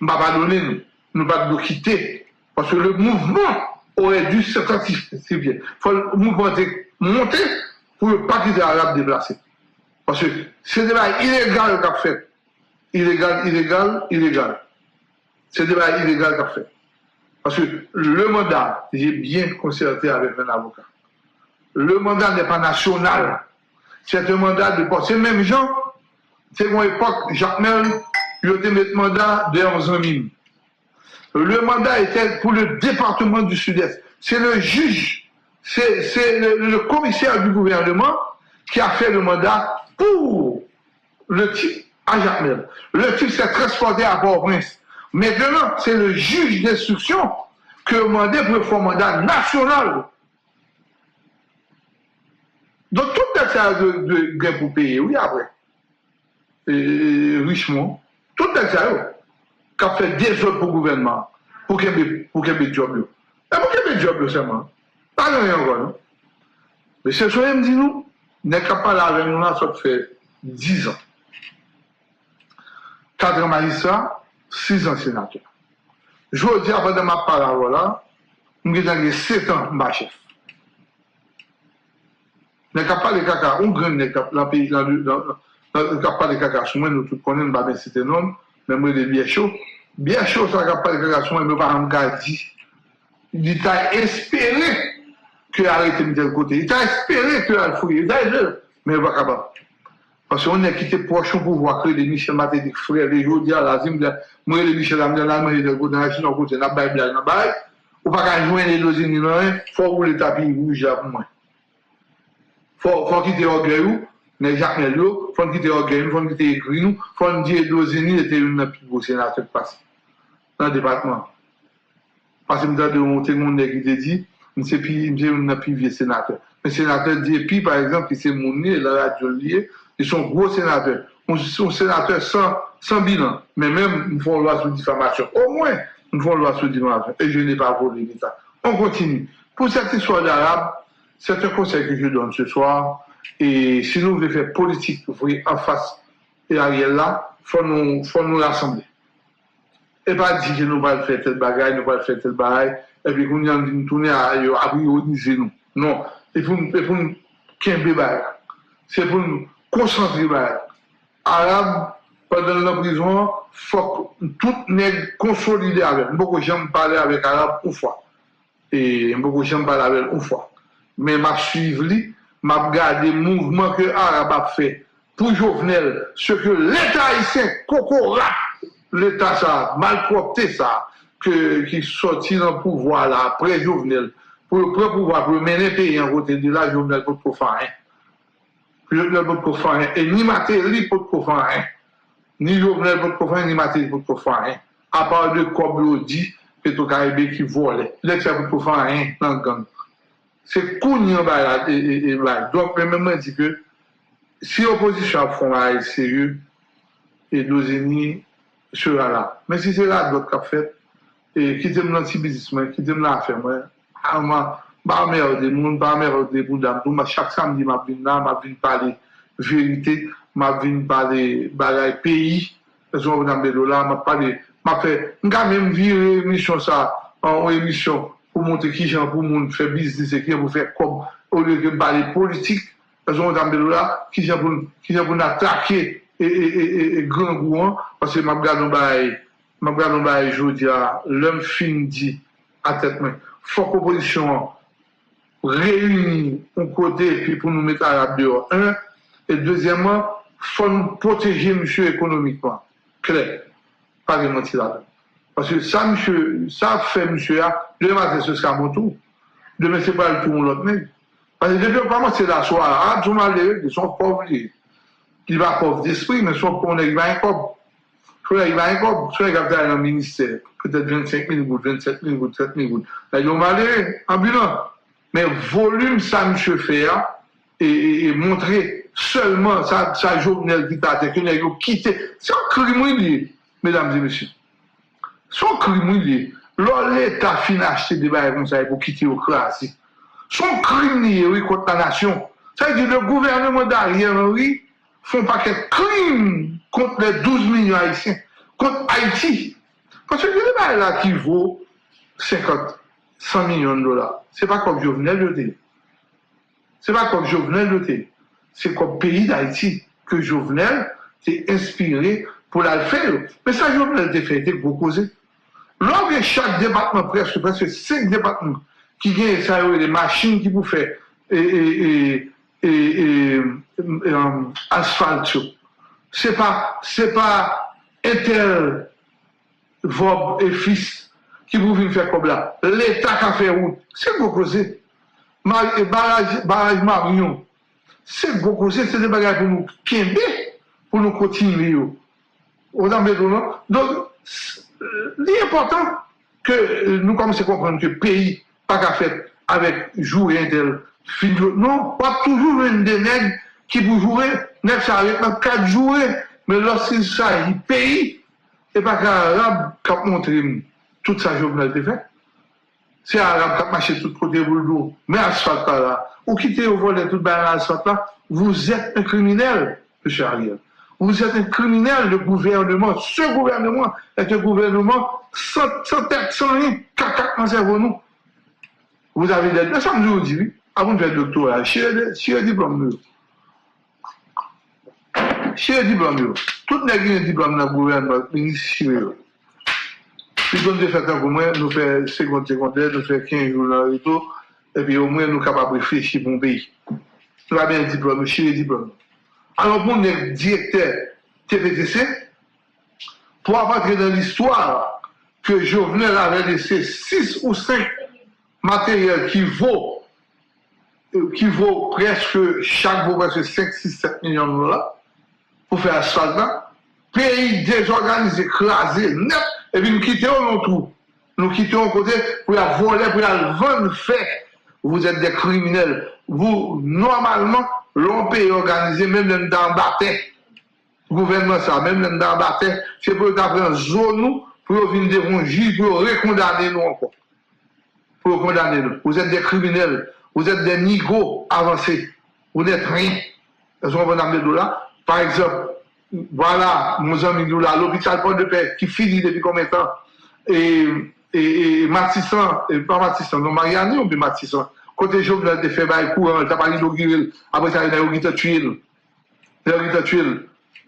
Mba pa donen, nou pa do kite. Pwase le mouvment ouè du sèkatif. Fò le mouvment te monte pou yon pa kite Arab deplase. Pwase se debay ilegal kap fè. Ilegal, ilegal, ilegal. Se debay ilegal kap fè. Parce que le mandat, j'ai bien concerté avec un avocat. Le mandat n'est pas national. C'est un mandat de C'est même gens, c'est mon époque, Jacques Mel, il a mis le mandat de 11 000. Le mandat était pour le département du Sud-Est. C'est le juge, c'est le, commissaire du gouvernement qui a fait le mandat pour le type à Jacmel. Le type s'est transporté à Port-au-Prince. Maintenant, c'est le juge d'instruction qui a demandé pour un mandat national. Donc, tout ça de, de gain pour payer, oui, après. Richemont, tout dek sa yo, kap fè dezot pou gouvenman, pou kembe job yo. E pou kembe job yo seman, pa gen yon gwa nou. Mè se soye mdi nou, ne kap pa la ven nou nan sot fè 10 an. 4 magistrat, 6 an senatè. Jou di apè de ma pala wò la, mwen gen gen 7 an mba chef. Ne kap pa le kaka, un gren ne kap la peyi la, la, la Nan kap pale kakasoumen, nou tout konen, ba ben siten nom, men mwen de biye chou. Biye chou sa kap pale kakasoumen, mwen pa ram gadi. Di ta espere ke arete mi tel kote. Di ta espere ke al fouye. Di ta espere, men va kaba. Pase on ne kite pochon pou wakre de Michel Maté dik frè, de Jodia, lazim, mwen de Michel Amdel, nan mwen de tel kote, nan chino kote, nan bay blay, nan bay. Ou pa ka jwen de dozin ni nan, fò ou le tapi rouge la pou mwen. Fò ki te ogre ou, Nè jak nè lyo, fon ki te orgen, fon ki te ekri nou, fon diye dozeni ete yon nan pi gosye nan fèk pasi. Nan depatman. Pase mda de yon te moun nè ki te di, mse pi yon nan pi vie senatè. Mè senatè diye pi, par exemple, ki se moun nè, la radyo liye, yon son gros senatè. Yon senatè san, san bilan. Mè mèm, mwen fon lwa sou difamasyon. Ou mwen, mwen fon lwa sou difamasyon. E je nè pa voli l'Etat. On kontinu. Pou sèk se soye d'Arab, sèk se konsek ki je don se soye, Et si nous voulons faire politique en face et Ariel là, il faut nous, faut nous rassembler. Et pas dire que nous allons faire tel bagaille, nous allons faire tel bagaille, et puis qu'on nous tourner à, à prioriser nous. Non. Il faut nous, faut nous, C'est pour nous concentrer arabe pendant la prison faut tout n'est consolidé avec beaucoup j'aime parler avec arabe une fois et beaucoup j'aime parler avec une fois mais m'a suivi map gade mouvman ke Arab ap fe pou Jovenel, se ke l'Etat isen kokora, l'Etat sa, malpropte sa, ke, ki soti nan pouvoi la apre Jovenel, pou pre pouvoi, pou mene peyi an kote di la Jovenel pot ko fayen. Jovenel pot ko fayen, e ni materi pot ko fayen, ni Jovenel pot ko fayen, ni materi pot ko fayen, apal de kob lo di, peto karebe ki vole, lek sa pot ko fayen nan gang. se koun yon bay e, e, e, la, e bay. Dok, mè mè mè di ke, si oposisyon ap fon la e serye, e dozeni, se la la. Mè si se la dot kap fet, e kitem nan tibizismen, kitem nan afermen, anman, ba mè ou de moun, ba mè ou de boudan, pou mè chak samdi mè vin nan, mè vin pale verite, mè vin pale bagay peyi, zon mè nan bedo la, mè pale, mè fe, mga mè mvire emisyon sa, an emisyon, pou monte ki jan pou moun fe biznis e ki jan pou fe kom, ou de ke bale politik, zon vnan bedo la, ki jan pou natrake e, e, e, e gran gouan, pase ma gado baye, ma gado baye jodi lèm fin di, a tet men, fok oposisyon an, réunis un côté puis pour nous mettre à la dehors. Un. Et deuxièmement, faut nous protéger monsieur économiquement. Clair. Pas de mentir là Parce que ça, monsieur, ça fait monsieur, demain ce sera mon tour. Demain c'est pas le tour de l'autre mec. Parce que depuis comment c'est la soirée, ah, tout mal ils sont pauvres. Ils va pauvre d'esprit, mais sont pauvres, ils va un. Soit il va un cop, soit il va faire un ministère. Peut-être 25 000 gouttes, 27 000 gouttes, 7 000 gouttes. Là, ils vont aller en bilan. Mais volume ça, monsieur fait, et, montrer seulement sa, sa journée que nous quitté. C'est un crime mesdames et messieurs. Un crime Là, l'État finance des bails comme ça pour quitter au classe. Son crime oui, contre la nation. Ça veut dire le gouvernement d'Ariel Henry font pas de crime contre les 12 millions haïtiens, contre Haïti. Parce que le bail là qui vaut 50 100 millions de dollars. C'est pas comme Jovenel Yoté. C'est pas comme Jovenel Yoté. C'est comme pays d'Haïti que Jovenel s'est inspiré pou la l fè yo. Mè sa jounal de fè, dek pou kouze. Lò gen chak debatman preske, preske 5 debatman ki gen sa yo, le machin ki pou fè asfalt yo. Se pa, se pa etel vob e fis ki pou vin fè kob la. L'Etat ka fè ou. Se pou kouze. Baraj Marignon. Se pou kouze, se de bagay pou nou kembe pou nou kontinri yo. Ou nan bedo nan. Don, li important ke nou komanse komprenn ke peyi pa ka fèt avèk jou entel fin. Non, pa toujou ven de neg ki pou jouè, nek sa avèk nan kat jouè, men losil sa yi peyi, e pa ka Arab kap montre tout sa jounal te fè. Se Arab kap mache tout kote boulou, men asfalt pa la, ou kite ou vole tout bayan asfalt la, vous êtes un criminel, M. Ariel. vous êtes un criminel, de gouvernement. Ce gouvernement est un gouvernement sans, sans tête, sans rien, caca dans cerveau nous. Vous avez des deux sommes aujourd'hui, avant de faire le doctorat, chez le diplôme. Chez le diplôme, tout n'est qu'un diplôme dans le gouvernement, ministre. Puis comme de fait, comme moi, nous faisons seconde secondaire, nous faisons 15 jours dans le retour, et puis au moins nous sommes capables de réfléchir pour un pays. Nous avons un diplôme, chez le diplôme. alors qu'on est directeur TPTC, pour avoir dans l'histoire que Jovenel avait laissé 6 ou 5 matériels qui vaut, euh, qui vaut presque, chaque vaut presque 5, 6, 7 millions de dollars, pour faire asphalte pays désorganisé, crasé, net, et puis nous quittons non tout. Nous quittons côté pour la voler, pour la vendre, faire. Vous êtes des criminels. Vous, normalement, l'on peyi organize, menm lèm dan batè, gouvernement sa, menm lèm dan batè, se pou yo ta pren zon nou, pou yo vin devon jil, pou yo rekondane nou ankon. Pou yo kondane nou. Ou zèt de kriminelle, ou zèt de nigo avansè, ou nèt rin. E zon bon amèdou la, par exemple, voilà, moun zon midou la, l'hôpital Port de Paix, ki fini depi komè tan, e, e, e Matissan, e pa Matissan, non Mariani ou bi Matissan, Côté Jovenel te fait bail courant, t'as pas inauguré, après ça, il a eu tué. Il a tué.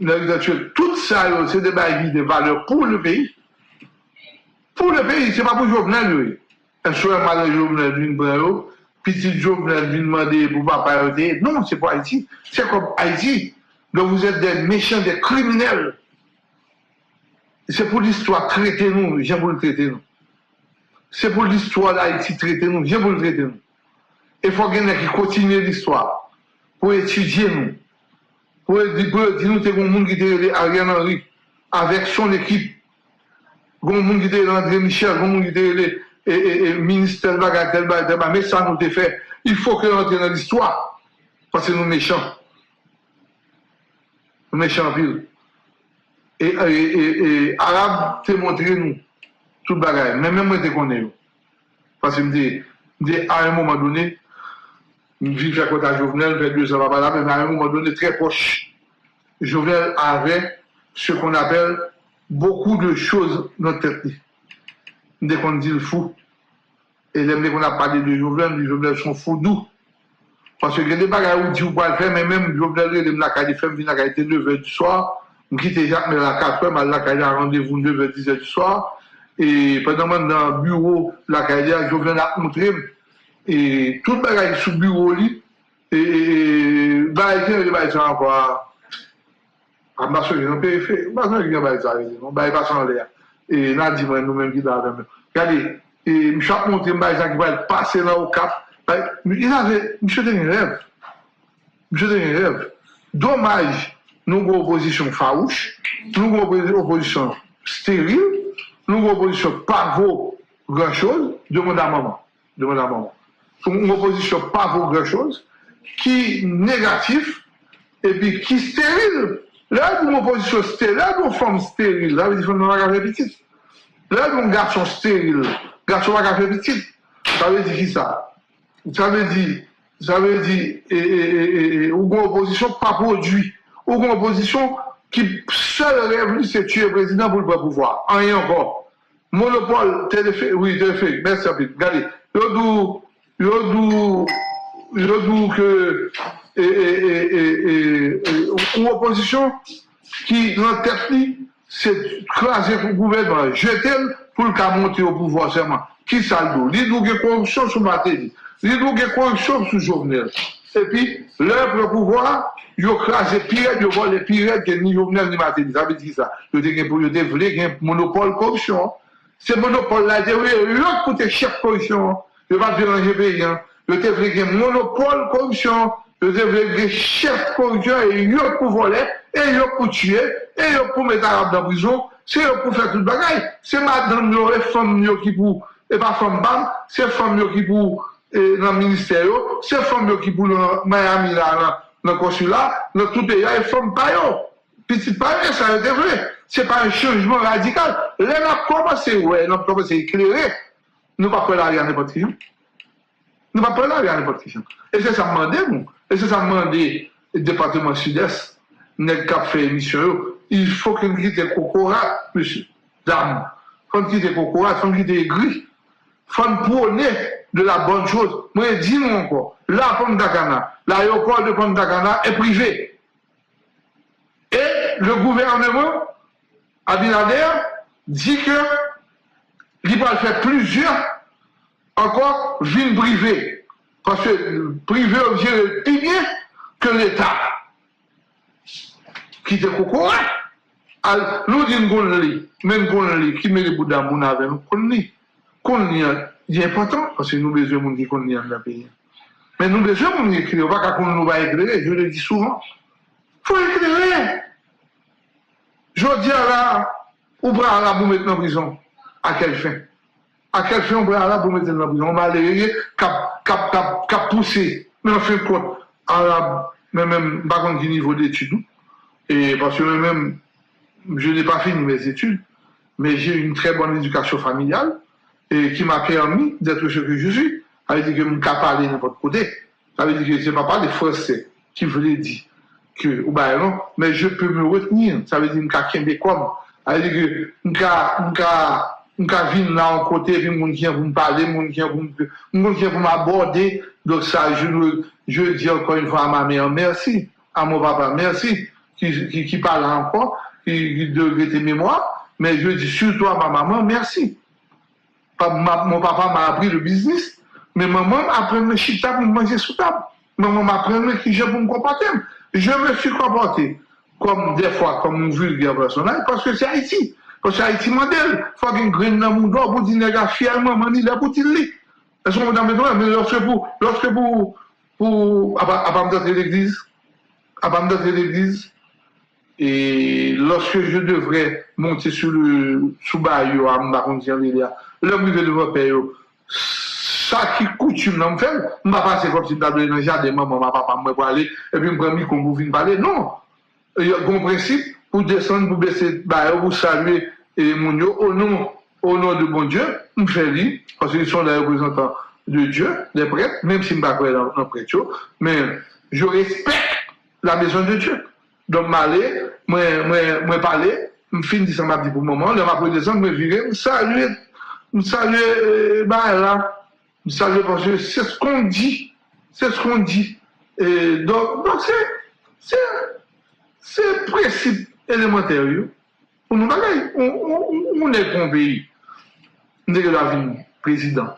Il a tué. Tout ça, c'est des bails de valeur pour le pays. Pour le pays, c'est pas pour Jovenel, lui. Un soir, mal Jovenel vient prendre, petit Jovenel vient demander pour papa Non, c'est pas Haïti. C'est comme Haïti. Donc vous êtes des méchants, des criminels. C'est pour l'histoire, traitez-nous, viens pour le traiter nous. C'est pour l'histoire d'Haïti, traitez-nous, viens pour le traiter nous. Il faut qu'il qui continue l'histoire pour étudier nous. Pour dire que nous avons un monde qui était Ariane Henry avec son équipe. Il y a un monde qui était André Michel, il y a un monde qui était le ministre tel bagage, tel bagage, mais ça nous a fait. Il faut que nous entrions dans l'histoire méchants. Nous méchants ville. Et, et, et, Arabe t'a montré nous tout le bagage. Mais même moi, je connais. Parce que je me dis, à un moment donné, vivre à côté de Jovenel, vers deux ans, mais à un moment donné très proche. Jovenel avait ce qu'on appelle beaucoup de choses dans notre tête. Dès qu'on dit le fou, et dès qu'on a parlé de Jovenel, les Jovenel sont fous d'où Parce que des bagages où ou pas le faire, mais même Jovenel, il me l'a dit, fait, il a été 9h du soir, je quitte Jacques, mais à 4h, il a rendez-vous 9h, 10h du soir, et pendant que dans le bureau, la carrière, Jovenel a montré, e tout bagay sou bureau li, e bagay ki yon bagay sa anpwa, an bason yon pe fe, bason yon bagay sa yon, an bagay e e pasan le ya, e nan di mwen nou men ki da ven men. Gade, e, m chak monte m bagay sa ki bagay pase nan ou kap, m chote yon rev, m chote yon rev. Domaj, nou gwo oposisyon fawouch, nou gwo oposisyon steril, nou gwo oposisyon pavou gran chos, demonde a maman. Demonde a maman. Une opposition pas pour grand-chose, qui négatif, et puis qui stérile. Là, une opposition stérile, là, une femme stérile, là, il faut va faire petite. Là, un garçon stérile, garçon va faire petite. Ça veut dire qui ça? Ça veut dire, ça veut dire, et, et, et, une opposition pas produit. Une opposition qui seul rêve, c'est tuer le président pour le pouvoir. Rien encore. Monopole, téléphone, oui, téléphone, merci, regardez. yo dou ke e, e, e, ou oposisyon ki nan tepli se krasè pou gouvernement, jetèl pou lka monte yo pou vwa seman. Ki sal dou? Li dou ge korupsyon sou materi, li dou ge korupsyon sou jovenel. E pi, lè pou pouvwa, yo krasè piret, yo vol le piret gen ni jovenel ni materi. Sa bi di sa. Yo de gen pou yo devle gen monopole korupsyon. Se monopole la de yo, yo koute chèp korupsyon. yo pa diranje peyi an, yo te vle gen monopol korupsyon, yo te vle gen chef korupsyon, e yo pou vole, e yo pou tue, e yo pou met Arab nan brison, se yo pou fè tout bagay, se madame yo e fòm yo ki pou, e pa fòm bam, se fòm yo ki pou nan minister yo, se fòm yo ki pou nan Miami la, nan konsulat, nan tout e ya e fòm payo, piti payo, sa yo te vle, se pa yon chanjman radikal, lè nan komanse, wè, nan komanse eklere, Nou pa prel a riyan repotisyon. Nou pa prel a riyan repotisyon. E se sa mande moun. E se sa mande departement sud-est, nek kap fe emisyon yo, il fò ki nou kite kokorat, mèche, dam. Fò nou kite kokorat, fò nou kite gri. Fò nou prone de la bonne chose. Mwen di nou anko, la Pomme d'Akana, l'aéroport de Pomme d'Akana est privé. Et le gouvernement, Abinader, dit que il va faire plusieurs villes privées. Parce que privé objet plus bien que l'État. Qui était courant. Nous disons lit, même qu'on lit, qui met les bouts d'amour avec nous, qu'on lit. Qu'on lit, c'est important, parce que nous besoin de monde qui qu'on lit dans le pays. Mais nous besoin de monde qui écrire, pas qu'on nous va éclairer, je le dis souvent. Il faut éclairer. Je dis là, où prend là pour mettre en prison À quelle fin? À quelle fin on prend là pour mettre en prison On va aller cap, cap, cap, cap pousser. Mais en fin de compte, arabe, mais même, pas contre niveau d'études. Et parce que même, je n'ai pas fini mes études, mais j'ai une très bonne éducation familiale et qui m'a permis d'être ce que je suis. Ça veut dire que je ne peux pas parler n'importe côté. Ça veut dire que ce n'est pas parler français qui voulait dire que, ou ben non, mais je peux me retenir. Ça veut dire que je peux comme. Ça veut dire que je peux venir là en côté, puis mon vient pour me parler, mon vient pour m'aborder. Donc ça, je, je dis encore une fois à ma mère, merci, à mon papa, merci, qui, parle encore, qui, devrait tes mémoires, mais je dis surtout à ma maman, merci. mon papa m'a appris le business, mais maman m'a appris le chita pour manger sous table. Maman m'a appris qui pour me comporter. Je me suis comporté comme des fois comme un vulgaire personnage parce que Pwese Haiti mandel, fwa gen gren nan moun do, pou di nega fiyalman mani la pou ti li. E son moun dame do la, men lorske pou, lorske pou, pou, apam ah date ah l'eglize, apam ah date l'eglize, e lorske je devre monte sou le, sou ba yo, am da kondisyon li la, lèm li ve devan pe yo, sa ki koutum nan m fèl, m pa pase kom si m da do enanja, deman m pa pa m wè wale, epi m premi kon m pou vin pale, non. Gon prinsip, pour descendre, pour baisser, pour saluer et mon au nom, au nom de bon Dieu, je fais lire, parce qu'ils sont les représentants de Dieu, les prêtres, même si je ne pas dans le mais je respecte la maison de Dieu. Donc, je aller, moi, moi, moi parler, je finis ça m'a pour le moment, je vais descendre, vais virer, saluer, saluer, bah là, savez, parce que c'est ce qu'on dit. C'est ce qu'on dit. Et donc, donc c'est, c'est, principe elementer yo, pou nou bagay, ou ne kon peyi, ne ke la vin prezident,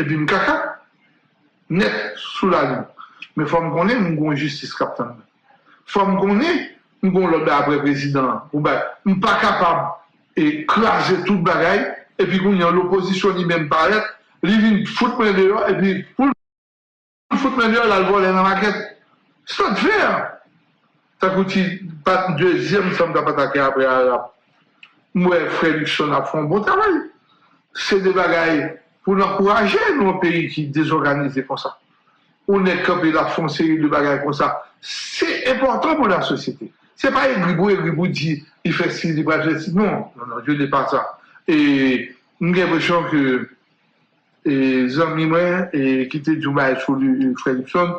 epi m kaka, net sou la li. Me fòm konè, m kon justice kapten. Fòm konè, m kon lòbe apre prezident, ou bay, m pa kapab e krasè tout bagay, epi kon yon l'oposisyon li men paret, li vin fout men deyo, epi pou fout men deyo la lvo lè nan maket. Sot fèr! Ta kouti, pat deuxième, mta patake apre Arab. Mwen Fredrickson ap fon bon travay. Se de bagay pou l'encouraje nou peyi ki dezorganize kon sa. Ou ne kope la fon seri de bagay kon sa. Se important pou la sosyete. Se pa e gribou, e gribou di, i fè si, di brajè si. Non, non, non, je ne pas sa. E mwen gen vechon ke et zami mwen, e kite Djoumay sou li Fredrickson,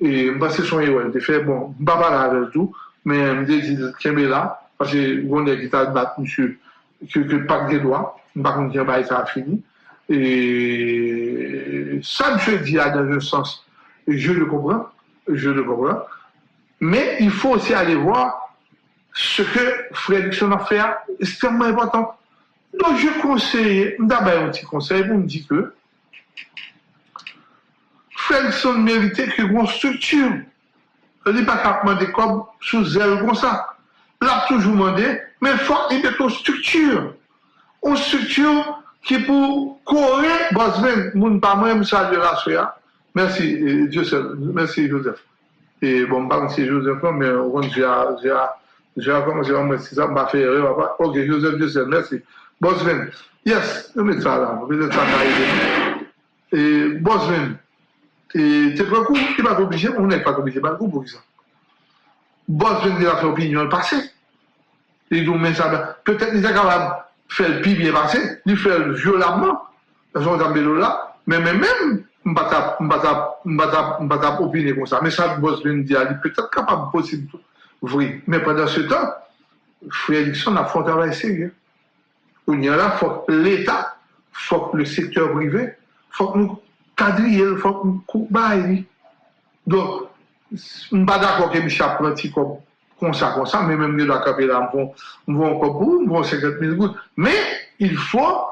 e mbase son ewen, te fe, bon, mba bala avel tou, men mde di keme la, pase gonde ki ta bat msye, ke pak de doa, mba kon diye bay sa a fini, e sa msye di a dan jen sens, je le kompran, je le kompran, men il faut aussi aller voir ce que Fredrickson a fait, extrêmement important. Donc je conseille, d'abord un petit conseil, vous me dites Ferguson merite ki yon struktur. Se li pa kap mande kob sou zel kon sa. La toujou mande, men fwa li beton struktur. Ou struktur ki pou kore, basmen, moun pa mwen msa di la sou ya. Mersi, eh, Joseph. Mersi, Joseph. E bon, pa non, mwen si Joseph nan, men ou kon jya komanse yon mwen si sa, mba feye re wapa. Ok, Joseph, Joseph, mersi. Basmen, yes, yon met sa la, yon met sa la. E, Basmen, et tu prends coup, tu pas obligé, on n'est pas obligé, pas pour ça. Bosman, il a fait opinion passé. Il nous met ça, peut-être il est capable fait le pire bien passé, il fait violemment, dans son là, mais même, je ne vais pas opiner comme ça. Mais ça, boss vient dire, il peut-être capable possible. Oui, mais pendant ce temps, Frédérickson a fait travail sérieux. Il y a là, faut l'État, faut le secteur privé, faut que nous cadrions, faut que nous coupions. Donc, je ne suis pas d'accord que Michel Pranti comme comme ça, comme ça, mais même de la capitale, on va encore pour, on 50 000 gouttes. Mais il faut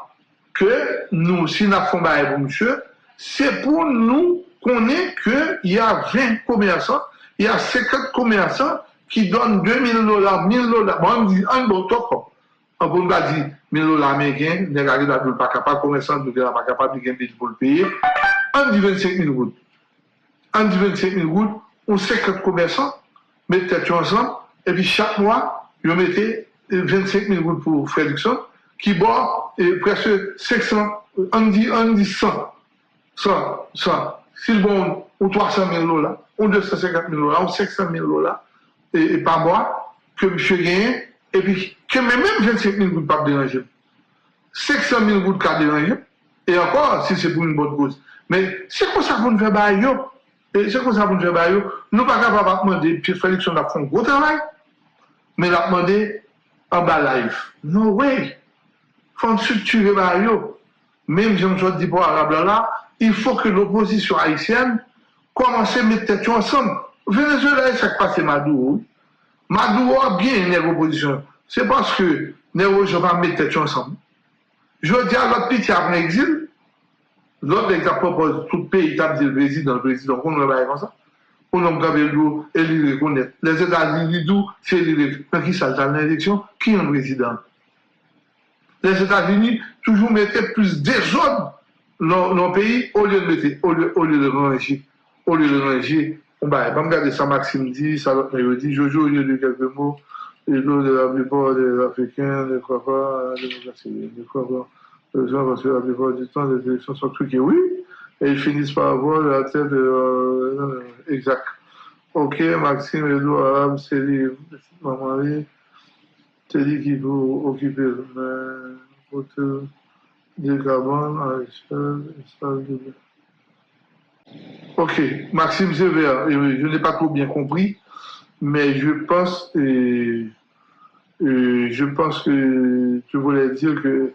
que nous, si nous avons fait pour monsieur, c'est pour nous connaître qu'il y a 20 commerçants, il y a 50 commerçants qui donnent 2000 dollars, 1000 dollars. Bon, on dit On peut pas dire 1000 dollars américains, les gars ne pas capable, commerçants ne sont pas capables de gagner pour le payer. On dit 25 000 gouttes. On dit 25 000 gouttes, on 50 commerçants, mettez ensemble, et puis chaque mois, ils mettaient 25 000 gouttes pour Fredrickson, qui boit presque 500, on dit, on dit 100, 100, 100. S'il bon, ou 300 000 dollars, ou 250 000 dollars, ou 500 000 dollars, et, par mois, que monsieur E pi, keme menm 25.000 gout pap deranje. 600.000 gout ka deranje. E ankor, si se pou moun bot kouz. Men, se kon sa pou nou fe bay yo. E se kon sa pou nou fe bay yo. Nou pa kap ap apman de, pi Félix son ap fon gwo travay. Men apman de, an ba laif. Non wey. Fon strukture bay yo. Menm jen msot di pou bon, Arab la la, il fò ke l'oposisyon Haitienne komanse mette tètyon ansam. Venezuela e sak pase madou ou. Maduro a bien une opposition. C'est parce que les gens vont mettre ensemble. Je dis à l'autre petit après exil, L'autre exemple propose tout pays tape le président, le président, on ne va pas comme ça. On a l'eau et lui reconnaître. Les États-Unis, c'est lui Mais qui l'élection Qui est le président? Les États-Unis toujours mettaient plus désordre dans le pays au lieu de mettre, au lieu, de. Au lieu de ranger. On va regarder ça, Maxime dit, ça l'autre dit, Jojo, il y a quelques mots. Et l'eau de la plupart des Africains ne croient pas à la pas les parce que la plupart du temps, les élections sont truquées, oui, et ils finissent par avoir la tête euh, exact. Ok, Maxime, Edou, Arabe, c'est lui, maman, c'est lui qui faut occuper le hôtel de Gabon à l'échelle Ok, Maxime Sévère, je n'ai pas trop bien compris, mais je pense, que tu voulais dire que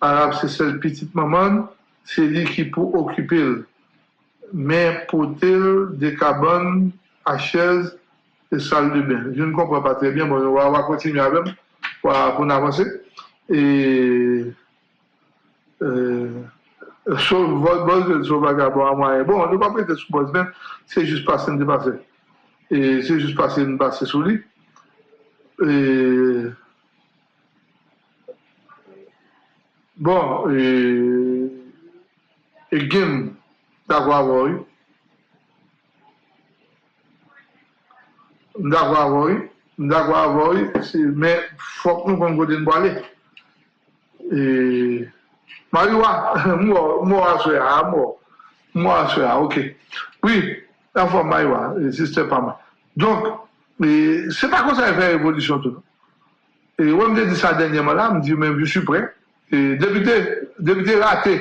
arabe, c'est celle petite maman, c'est lui qui peut occuper. Mais pour-il des cabanes à chaise et salle de bain. Je ne comprends pas très bien, bon, on va, continuer avec pour, pour avancer. Et euh, sou vòl sou vagabon a mwayen. Bon, nou pa prete sou boz men, se jous pase n de pase. Se jous pase n pase sou li. E, bon, e, e gen dagwa woy. Ndagwa woy. Ndagwa woy, men fok nou kon goden wale. E... mariwa, [laughs] a, mwo aswe a, ok. Oui, fok mariwa, si se pa man. Donk, se pa kon sa e fè evolisyon tout. E wè mwen de di sa denye man la, mwen di men, vi su pre, député, député raté,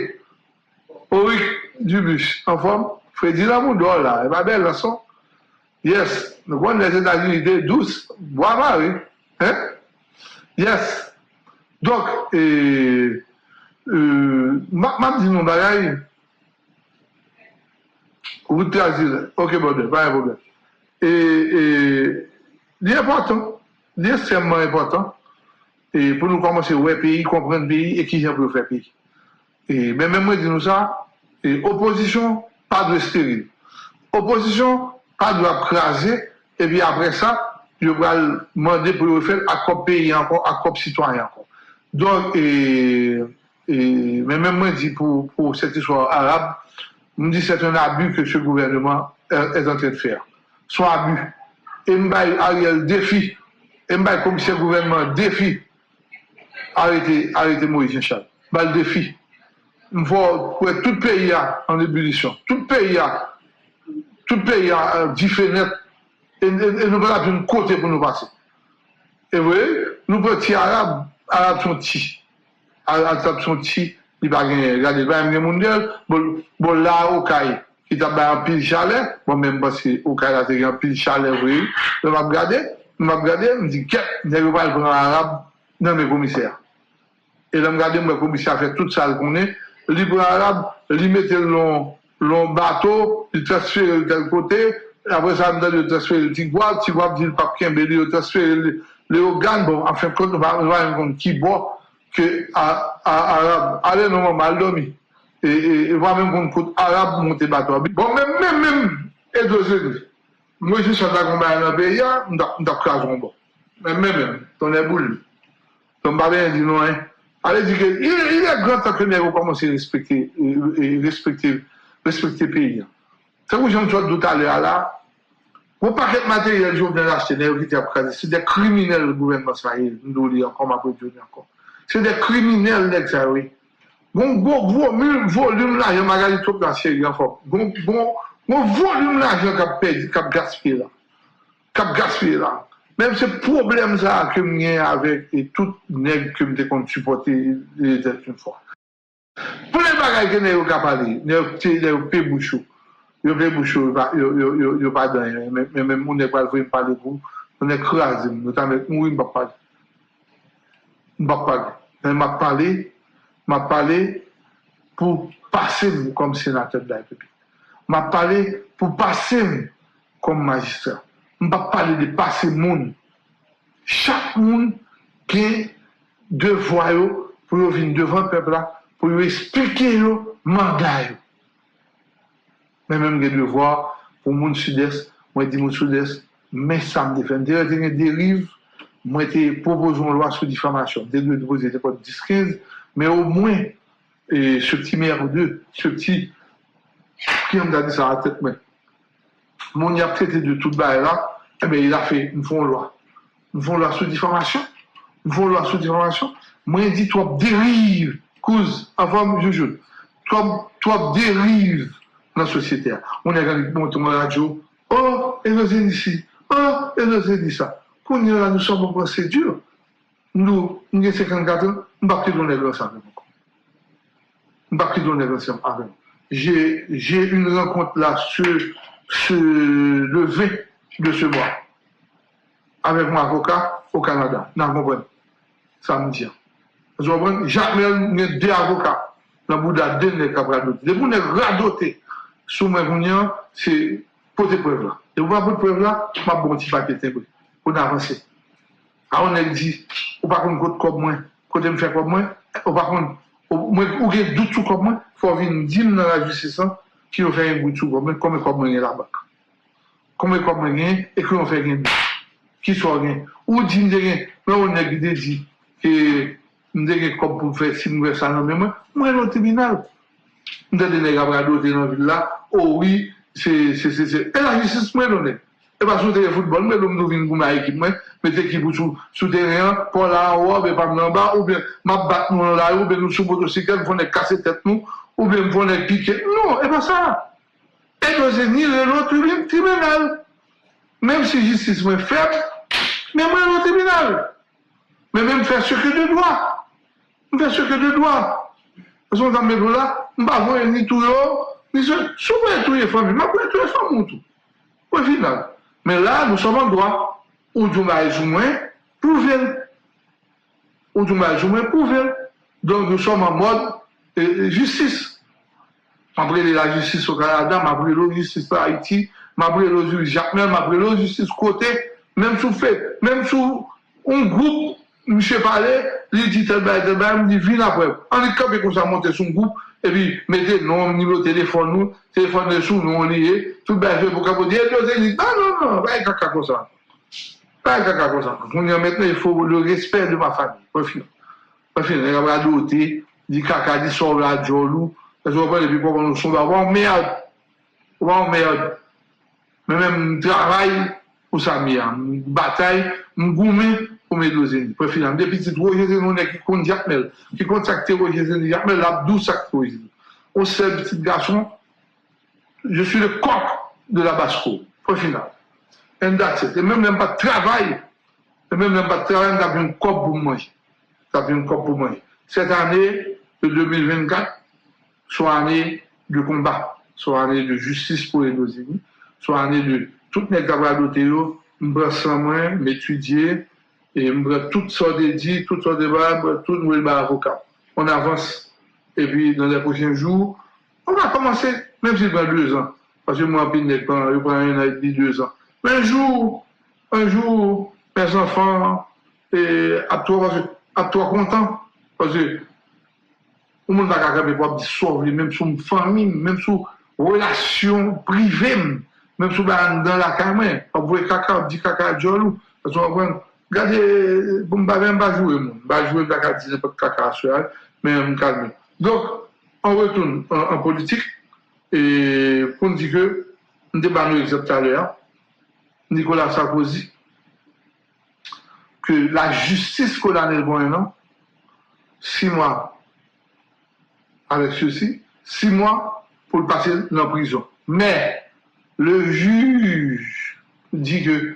Auric Dubus, en forme, Freddy Lamoudor, là, elle va belle leçon. Yes, nous voyons les États-Unis douce, bois marie, hein? Yes. Donc, et, euh, m'a dit non bagaille, route asile, ok, bon, pas un problème. Et, et, l'important, l'extrêmement important, et pour nous commencer ouais pays, comprendre pays et qui vient pour faire pays. Et mais même moi dis nous ça, opposition, pas de stérile. Opposition, pas de craser, et puis après ça, je vais demander pour faire à pays encore, à cop citoyen encore. Donc, mais même moi, je dis pour, pour cette histoire arabe, je me dis c'est un abus que ce gouvernement est en train de faire. Soit abus. Et Mbaye Ariel défi, et commissaire gouvernement défi, arrêtez, arrêtez Moïse Jean-Charles. le défi. Faut que tout le pays a en ébullition. Tout le pays a, tout le pays a différent. Et, et, et nous avons côté pour nous passer. Et vous voyez, nous petits arabes, arabes sont petits. Ils pas gagner. Regardez, le même mondial, bon, bon là, au Caille, qui t'a un pile chalet, parce que au Caille, là, c'est un pile chalet, vous voyez. Je m'a regardé, je m'a regardé, je me dis, qu'est-ce que je vais pas prendre un arabe dans mes commissaires. Et là, je regardé, mon commissaire fait tout ça qu'on est. Le libre arabe, il mettait le bateau, il transfère de tel côté, après ça, il me transférer le Tigouab, Tigouab dit le papier, il transfère le organes, bon, en fin de compte, on va voir compte qui boit, ke Arab ale nouman mal domi e, e, e va men kon kout Arab monte batwa bi. Bon men men men edo zegri. Mwen si chanta kon bayan nan pe ya, mda krason bon. Men men men, ton e boul. Ton baben di nou en. Ale di ke, il e grand akre nèro kwa monsi respekte pe ya. Se kou jen chot douta le ala, Wou paket materyel joun ven lache nèro ki te apkaze, se de kriminelle gouvenman sa yè, ndou li ankon, ma pou joun ankon. Se de kriminel nek sa we. Gon volume la jen magali top nan seri an fok. Gon volume la jen kap pedi, kap gaspi la. Kap gaspi la. Mem se problem sa kem gen avèk e tout neg kem te kon supporte le zèk yon fwa. Pou le bagay ke ne yo kap ale, ne yo pe bouchou. Yo pe bouchou, yo pa dan yon. Men men moun ne pal vwe mpade pou, moun ne krasim, notan men moun yon bapade. Mbapade. men map pale, map pale pou pase mou kom senatèp da republik. Map pale pou pase mou kom magistrat. Mbap pale de pase moun. Chak moun ki devwa yo pou yo vin devan pepla, pou yo esplike yo manday yo. Men men gen devwa pou moun sud-est, mwen di moun sud-est, men sa m defen. Dere gen derive mwen te propozon lwa sou difamasyon. Dere de vos ete pot diskez, men ou mwen, se pti mer ou de, se pti, ki yon dadi sa ratet men. Moun y ap trete de tout ba e la, e men il a fe, m foun lwa. M foun lwa sou difamasyon. M foun lwa sou difamasyon. Mwen di to ap derive, kouz, avan m joujou. To ap derive, la société. On est allé monter la radio. Oh, et nous dit ici. Oh, et nous dit ça. Quand nous, nous sommes en procédure, nous, nous avons 54 ans, nous ne pouvons pas donner ensemble. Nous ne pouvons pas ensemble avec J'ai, j'ai une rencontre là sur le 20 de ce mois avec mon avocat au Canada. Vous comprenez? Samedi. Vous comprenez? Jamais, il y a deux avocats. Dans le Bouddha, deux n'est qu'à radoter. Les bouts n'est radoté sous mes c'est poser preuve là. Et vous voyez preuve là, je vais bon petit avancer. Alors on a dit, ou par contre, côté comme moi, côté me faire comme moi, ou par contre, ou venir dire dans la de comme moi la rien. Qui soit rien. Ou dit rien, là on a dit que nous avons comme pour faire si nous faisons ça dans moi, moi, au tribunal. Nous avons des gars dans la ville là, oh oui, c'est, c'est, c'est, c'est. Et la justice, E pa sou teye foutbol, mwen lom nou vin pou mwen ekip mwen, mwen te ekip ou sou teye an, pou la an ou an, be pa mwen an ba, ou be mwen bat nou an la, ou be nou sou motosikel, mwen fwone kase tet nou, ou be mwen fwone pike. Non, e pa sa. E do se ni le nou tribunal. Mem si jistis mwen feb, mwen mwen nou tribunal. Mwen mwen fè seke de doa. Mwen fè seke de doa. Son zanbe do la, mwen pa vwen ni tou yo, ni se, sou mwen touye fami, mwen pou touye fami moutou. Ou e final. Men la, nou som an doa, ou djouma e zoumwen pou vel. Ou djouma e zoumwen pou vel. Don nou som an mod e, e, justice. Mabre le la justice au Kanada, mabre le justice pa Haiti, mabre le justice Jacquemin, mabre le justice kote, menm sou fe, menm sou un groupe msye pale, li di telbe, eh telbe, eh mdi vin apwe. An li kapi kon sa monte sou goup, e pi mette nou, ni lo telefon nou, telefon de sou nou, ni ye, tout be fe pou kapo di, e do se li, nan nan nan, baye kaka kon sa. Baye kaka kon sa. Kon yon mette, il faut le respect de ma fami. Refin. Refin, yon yon adote, di kaka, di sov la djolou, e so repon, e pi pou kon nou sou la, wan meyad. Wan meyad. Men men m travay, ou sa mi an, m batay, m goumen, ennemis. Préférant, des petites Roger nous qui compte Jacmel, qui contacte Roger Zéni, Jacmel, l'abdou sac Roger. On sait, petit garçon, je suis le coq de la basse-cour. Point final. And that's it. Et même, même pas travail, et même, même pas travail, on a un cop pour manger. Fait un cop pour manger. Cette année, de 2024, soit année de combat, soit année de justice pour les ennemis, soit année de toutes les camarades de me sans moi, m'étudier, E mbre tout sa de di, tout sa de ba, mbre tout mbre ba avoka. On avans. E pi nan de pochen jou, on va komanse, menm si pran 2 an. Pase mwen pin nek pran, yo pran yon aydi 2 an. Men jou, un jou, mes anfan, ap to kontan. Pase, ou moun baka kabe pou ap disovli, menm sou mfamim, menm sou relasyon privem, menm sou ba an dan la kamen. Ap vwe kaka, ap di kaka djolou. Pase mwen pran, va regardez, pour ne pas jouer, je ne vais pas jouer caca, dire caca, mais je me calme. Donc, on retourne en, politique et pour dire que, nous débattons tout à l'heure, Nicolas Sarkozy, que la justice condamne le bon an, six mois avec ceci, six mois pour le passer la prison. Mais le juge dit que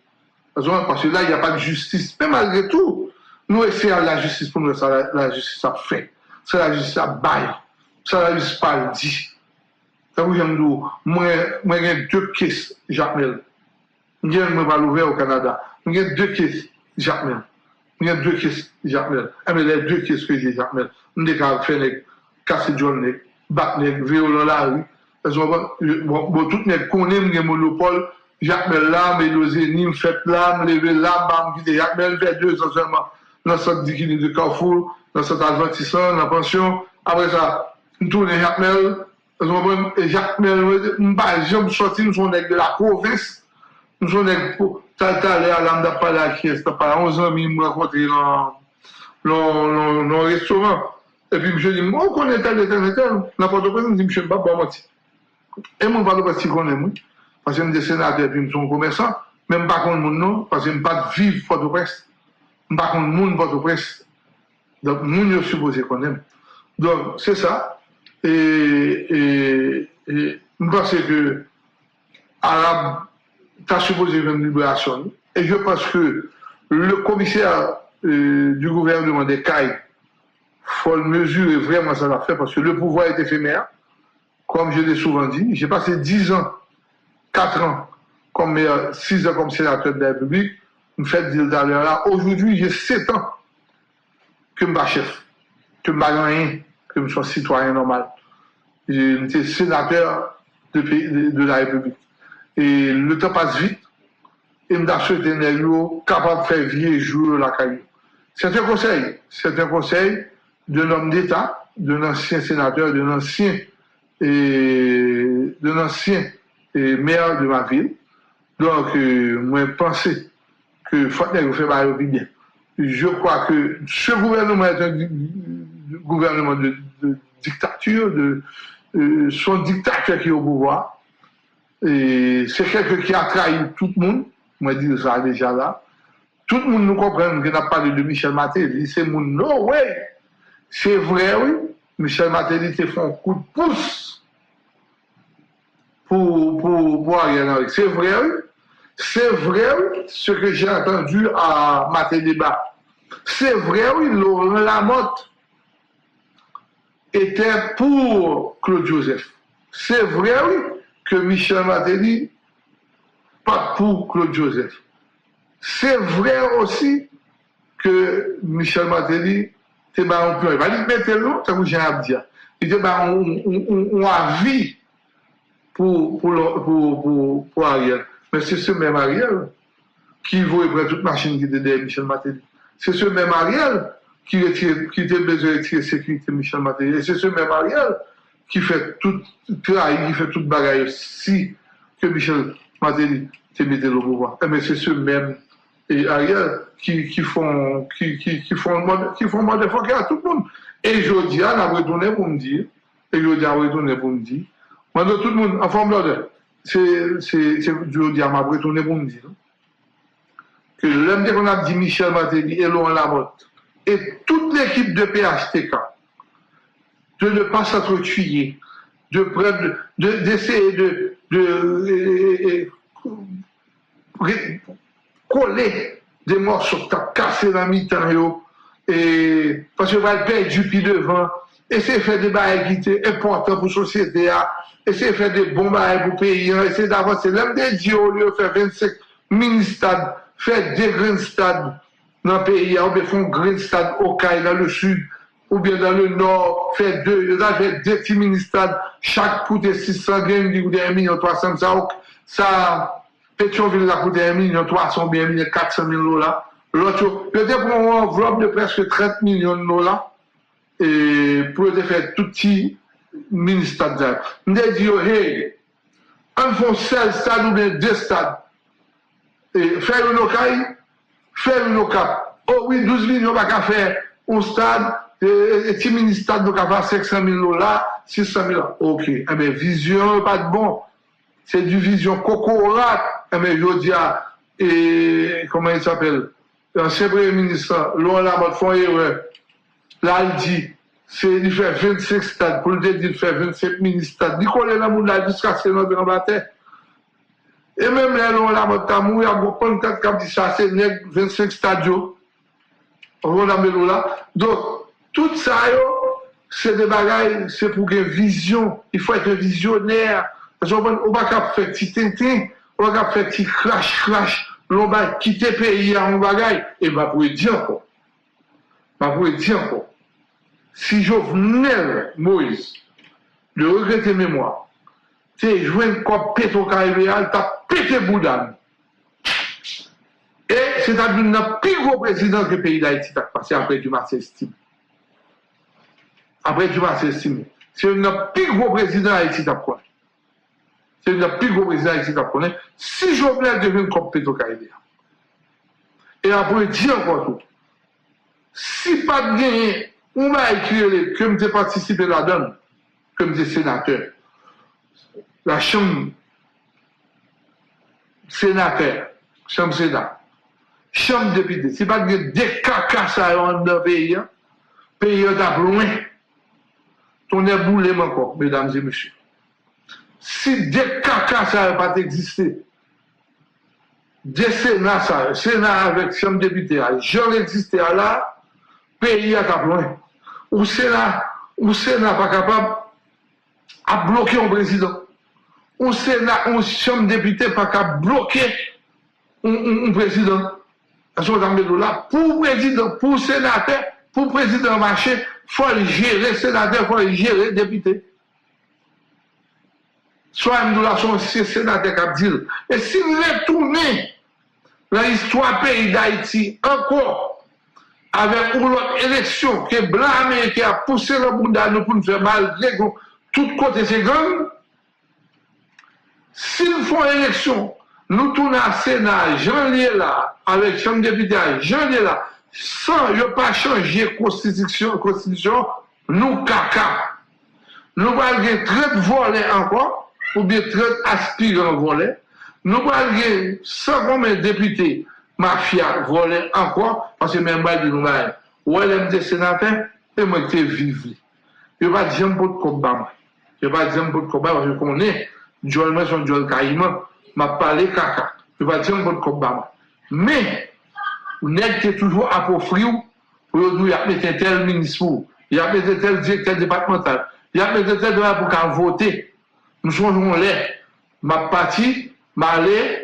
mdjou. Ason, parce la, y a pa de justice. Men malgré tout, nou ese la justice pou nou sa la justice a fè. Se la justice a baye. sa la vis pa l di. Sa wou jen mdou, mwen gen dwe kes Jacmel. Mwen gen mwen val ouve ou Kanada. Mwen gen dwe kes Jacmel. Mwen gen dwe kes Jacmel. Eme le dwe kes ke Jacmel. Mwen de ka fenek, kase John nek, bat nek, veyo lola ou. Bo tout nek konen gen monopol, Jacmel Jakmel lam, edoze nim, fet lam, leve lam, bam, vide. Jakmel ve de, son seman, nan sot dikini de kafou, nan sot adventisan, nan pensyon. Apre sa, mtoune jakmel, jakmel, mba, jom soti, mson ek de la kovis, mson ek pou, tal tal e alam da pala kyes, da pala 11 an mi mwakote nan restoran. E pi msye di, mwen konen tel, tel, tel, nan pato presen, di msye mba, ba mati. E mwen pato presi konen mwen. Pasi mde senate epi mson komersan, men mba konen moun nou, pasi mpa viv pato presi, mba konen moun pato presi, moun yo suppose konen. Don, se sa, Et, je pense que Arabe a supposé une libération. Et je pense que le commissaire euh, du gouvernement des CAI faut le mesurer vraiment ça l'a fait parce que le pouvoir est éphémère. Comme je l'ai souvent dit, j'ai passé 10 ans, 4 ans comme 6 ans comme sénateur de la République. Me fait dire d'ailleurs là, aujourd'hui j'ai 7 ans que je suis chef, que je suis rien, que je sois citoyen normal j'étais sénateur de, de, la République. Et le temps passe vite, et je suis capable de faire vivre jour la caillou. C'est un conseil, c'est un conseil d'un homme d'État, d'un ancien sénateur, d'un ancien, et, d'un ancien maire de ma ville. Donc, euh, moi, je pensais que Fontenay fait mal bien. Je crois que ce gouvernement est un gouvernement de, dictature, de, euh, son dictateur qui est au pouvoir. Et c'est quelqu'un qui a trahi tout le monde. Moi, je dis ça déjà là. Tout le monde nous comprend qu'on a parlé de Michel Matéli. C'est mon non, oui. C'est vrai, oui. Michel Matéli te fait un coup de pouce pour, pour, pour C'est vrai. C'est vrai, ce que j'ai entendu à Matéli Bas. C'est vrai, oui, Laurent Lamotte était pour Claude Joseph. C'est vrai, oui, que Michel Matéli, pas pour Claude Joseph. C'est vrai aussi que Michel Matéli te ba an plan, il va dit mettre ça vous j'ai à dire. Il on, on, on avis pour, pour, pour, pour, Ariel. Mais c'est ce même Ariel qui voulait prendre toute machine qui était derrière Michel Matéli. C'est ce même Ariel qui, était besoin de retirer sécurité Michel Matéli. Et c'est ce même Ariel qui fait tout travail, qui fait toute bagaille si que Michel Matéli te mettait le pouvoir. Mais c'est ce même et Ariel qui, qui font qui, qui, qui font qui font à tout le monde. Et je dis, on a retourné pour me dire, et je dis, on a retourné pour me dire, moi, tout le monde, en forme d'ordre, c'est, c'est, c'est, je dis, on a retourné pour me dire, que l'homme qu'on a dit Michel Matéli et Laurent Lamotte, et toute l'équipe de PHTK, de ne pas de prendre, de, d'essayer de, de, de, coller des morceaux qui ont cassé la mi-temps, et, parce que va perdre puis devant, essayer de faire des bails qui étaient importants pour la société, essayer de faire des bons bails pour le pays, essayer d'avancer. L'homme des dieux, au lieu de faire 25 mini-stades, faire des grands stades dans le pays, ou grand stade au Caille, dans le sud, ou bien dans le nord, faire deux, là, faire deux petits mini-stades, chaque coûte 600 graines, ou 1 million 300, ça, ça, Pétionville a coûté 1 million 300, bien 400 000 dollars. L'autre, peut-être pour une enveloppe de presque 30 millions de dollars, et pour faire tout petit mini-stade. On a dit, hey, on fait 16 stades ou bien 2 stades. Et faire une ocaille, faire une ocaille. Oh oui, 12 millions, on va faire un stade, et petit mini-stade, on va faire 500 000 dollars, 600 000 dollars. Ok. Eh bien, vision, pas de bon. C'est du vision cocorate. Eh bien, je dis et, comment il s'appelle? L'ancien premier ministre, Laurent Lamotte, font erreur. Là, il dit, se li fè 25 stad, pou li de di fè 25 mini stad, di kolè nan moun la diska se nan dran batè. E mèm lè lò la mò tamou, ya gò pon kat kap di chase, nèk 25 stad yo, rò nan mè lò la. Don, tout sa yo, se de bagay, se pou gen vizyon, il fò ete vizyonèr, ou bak ap fè ti tintin, ou bak ap fè ti klash klash, lò bak kite peyi an ou bagay, e ba pou e di an kon. Ba pou e di an kon. si Jovenel Moïse le regrette mémoire, te jwen kop peto karibéal, ta pete boudan. E, se ta bin nan pi gro prezident ke peyi da iti tak pase apre Dumas Estime. Apre Dumas Estime. Se nan pi gro prezident a iti tak konen. Se nan pi gro prezident a iti tak konen, si Jovenel devine kop peto karibéal. E apre di an kontou, si pa genye Ou mè ekriyele, kèm de patisipe la dan, kèm de senatèr. La chèm senatèr, chèm senat, chèm depite. Se pat gen dekaka sa yon de peyi an, peyi an tap louen, tonè e boulè man kon, mèdames et mèchè. Si dekaka sa yon pat eksiste, de senat sa, senat avèk chèm depite a, jèm eksiste a la, peyi an tap louen. Ou Sénat, ou Sénat pas capable à bloquer un président. Ou Sénat, ou chambre député pas capable bloquer un, président. Parce que là, pour président, pour sénateur, pour président marché, il faut gérer sénateur, il faut gérer député. Soit nous là, sénateur qui dit. Et si vous retournez dans l'histoire pays d'Haïti, encore, avèk ou lòt eleksyon ke blan Amerike a pousse lò bouda nou pou nou fè mal lego tout kote se gang, sil fon eleksyon, nou toune a Sena, jan liye la, avèk chan depite a, jan liye la, san yo pa chanje konstitisyon, nou kaka. Nou balge tret volè ankon, ou bi tret aspire volè, nou balge san konmen depite, encore, parce que même pas de nous Ou elle aime des sénateurs, et moi qui vivre. Je ne vais pas dire pour le combat. Je ne vais pas dire pour le combat, parce que on est, Joël Messon, Joël Caïman, m'a parlé caca. Je ne vais pas dire pour le combat. Mais, on est toujours à friou, pour nous, il y a mis tel ministre, il y a mis tel directeur départemental, il y a mis tel pour voter. Nous sommes là. Ma partie, m'a allé,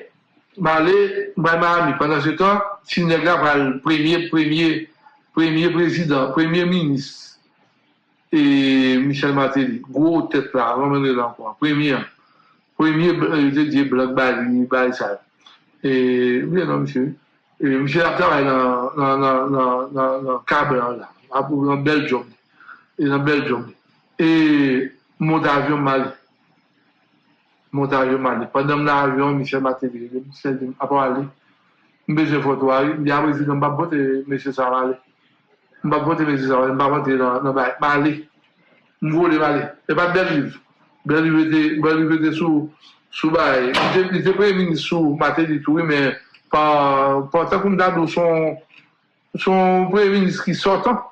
Malé, Miami, pendant ce temps, si le premier, premier, premier président, premier ministre, et Michel Matéli, gros tête là, ramenez l'emploi, premier, premier, euh, je dis, Black Bali, ça. Et, oui, non, monsieur, et monsieur a travaillé dans, dans, dans, dans, dans, dans Cabran, là, dans Belgium, et dans Belgium. Et, mon avion Mali. montan yo mani. Pandan m nan avyon, mi chè matè di, m chè di, apwa li, m beje fotwa, m di avwe zi, m pa bote mè chè sa mali. M pa bote mè chè sa mali, m pa bote nan bay, mali. M vole mali. E pa beliv. Beliv ete sou, sou bay. M te pre vini sou matè di tou, men, pa, pa takoun dadou son, son pre vini ski sotan,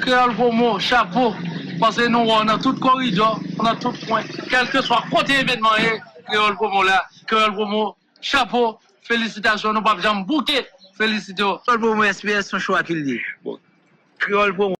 Kreol Vomo, chapeau, parce que nous, on a tout corridor, on a tout point, quel que soit côté événement, eh, Kreol Vomo là, Kreol Vomo, chapeau, félicitations, nous pas besoin bouquet, félicitations. Kreol Vomo, SPS, son choix qu'il dit. Bon. Kreol Vomo.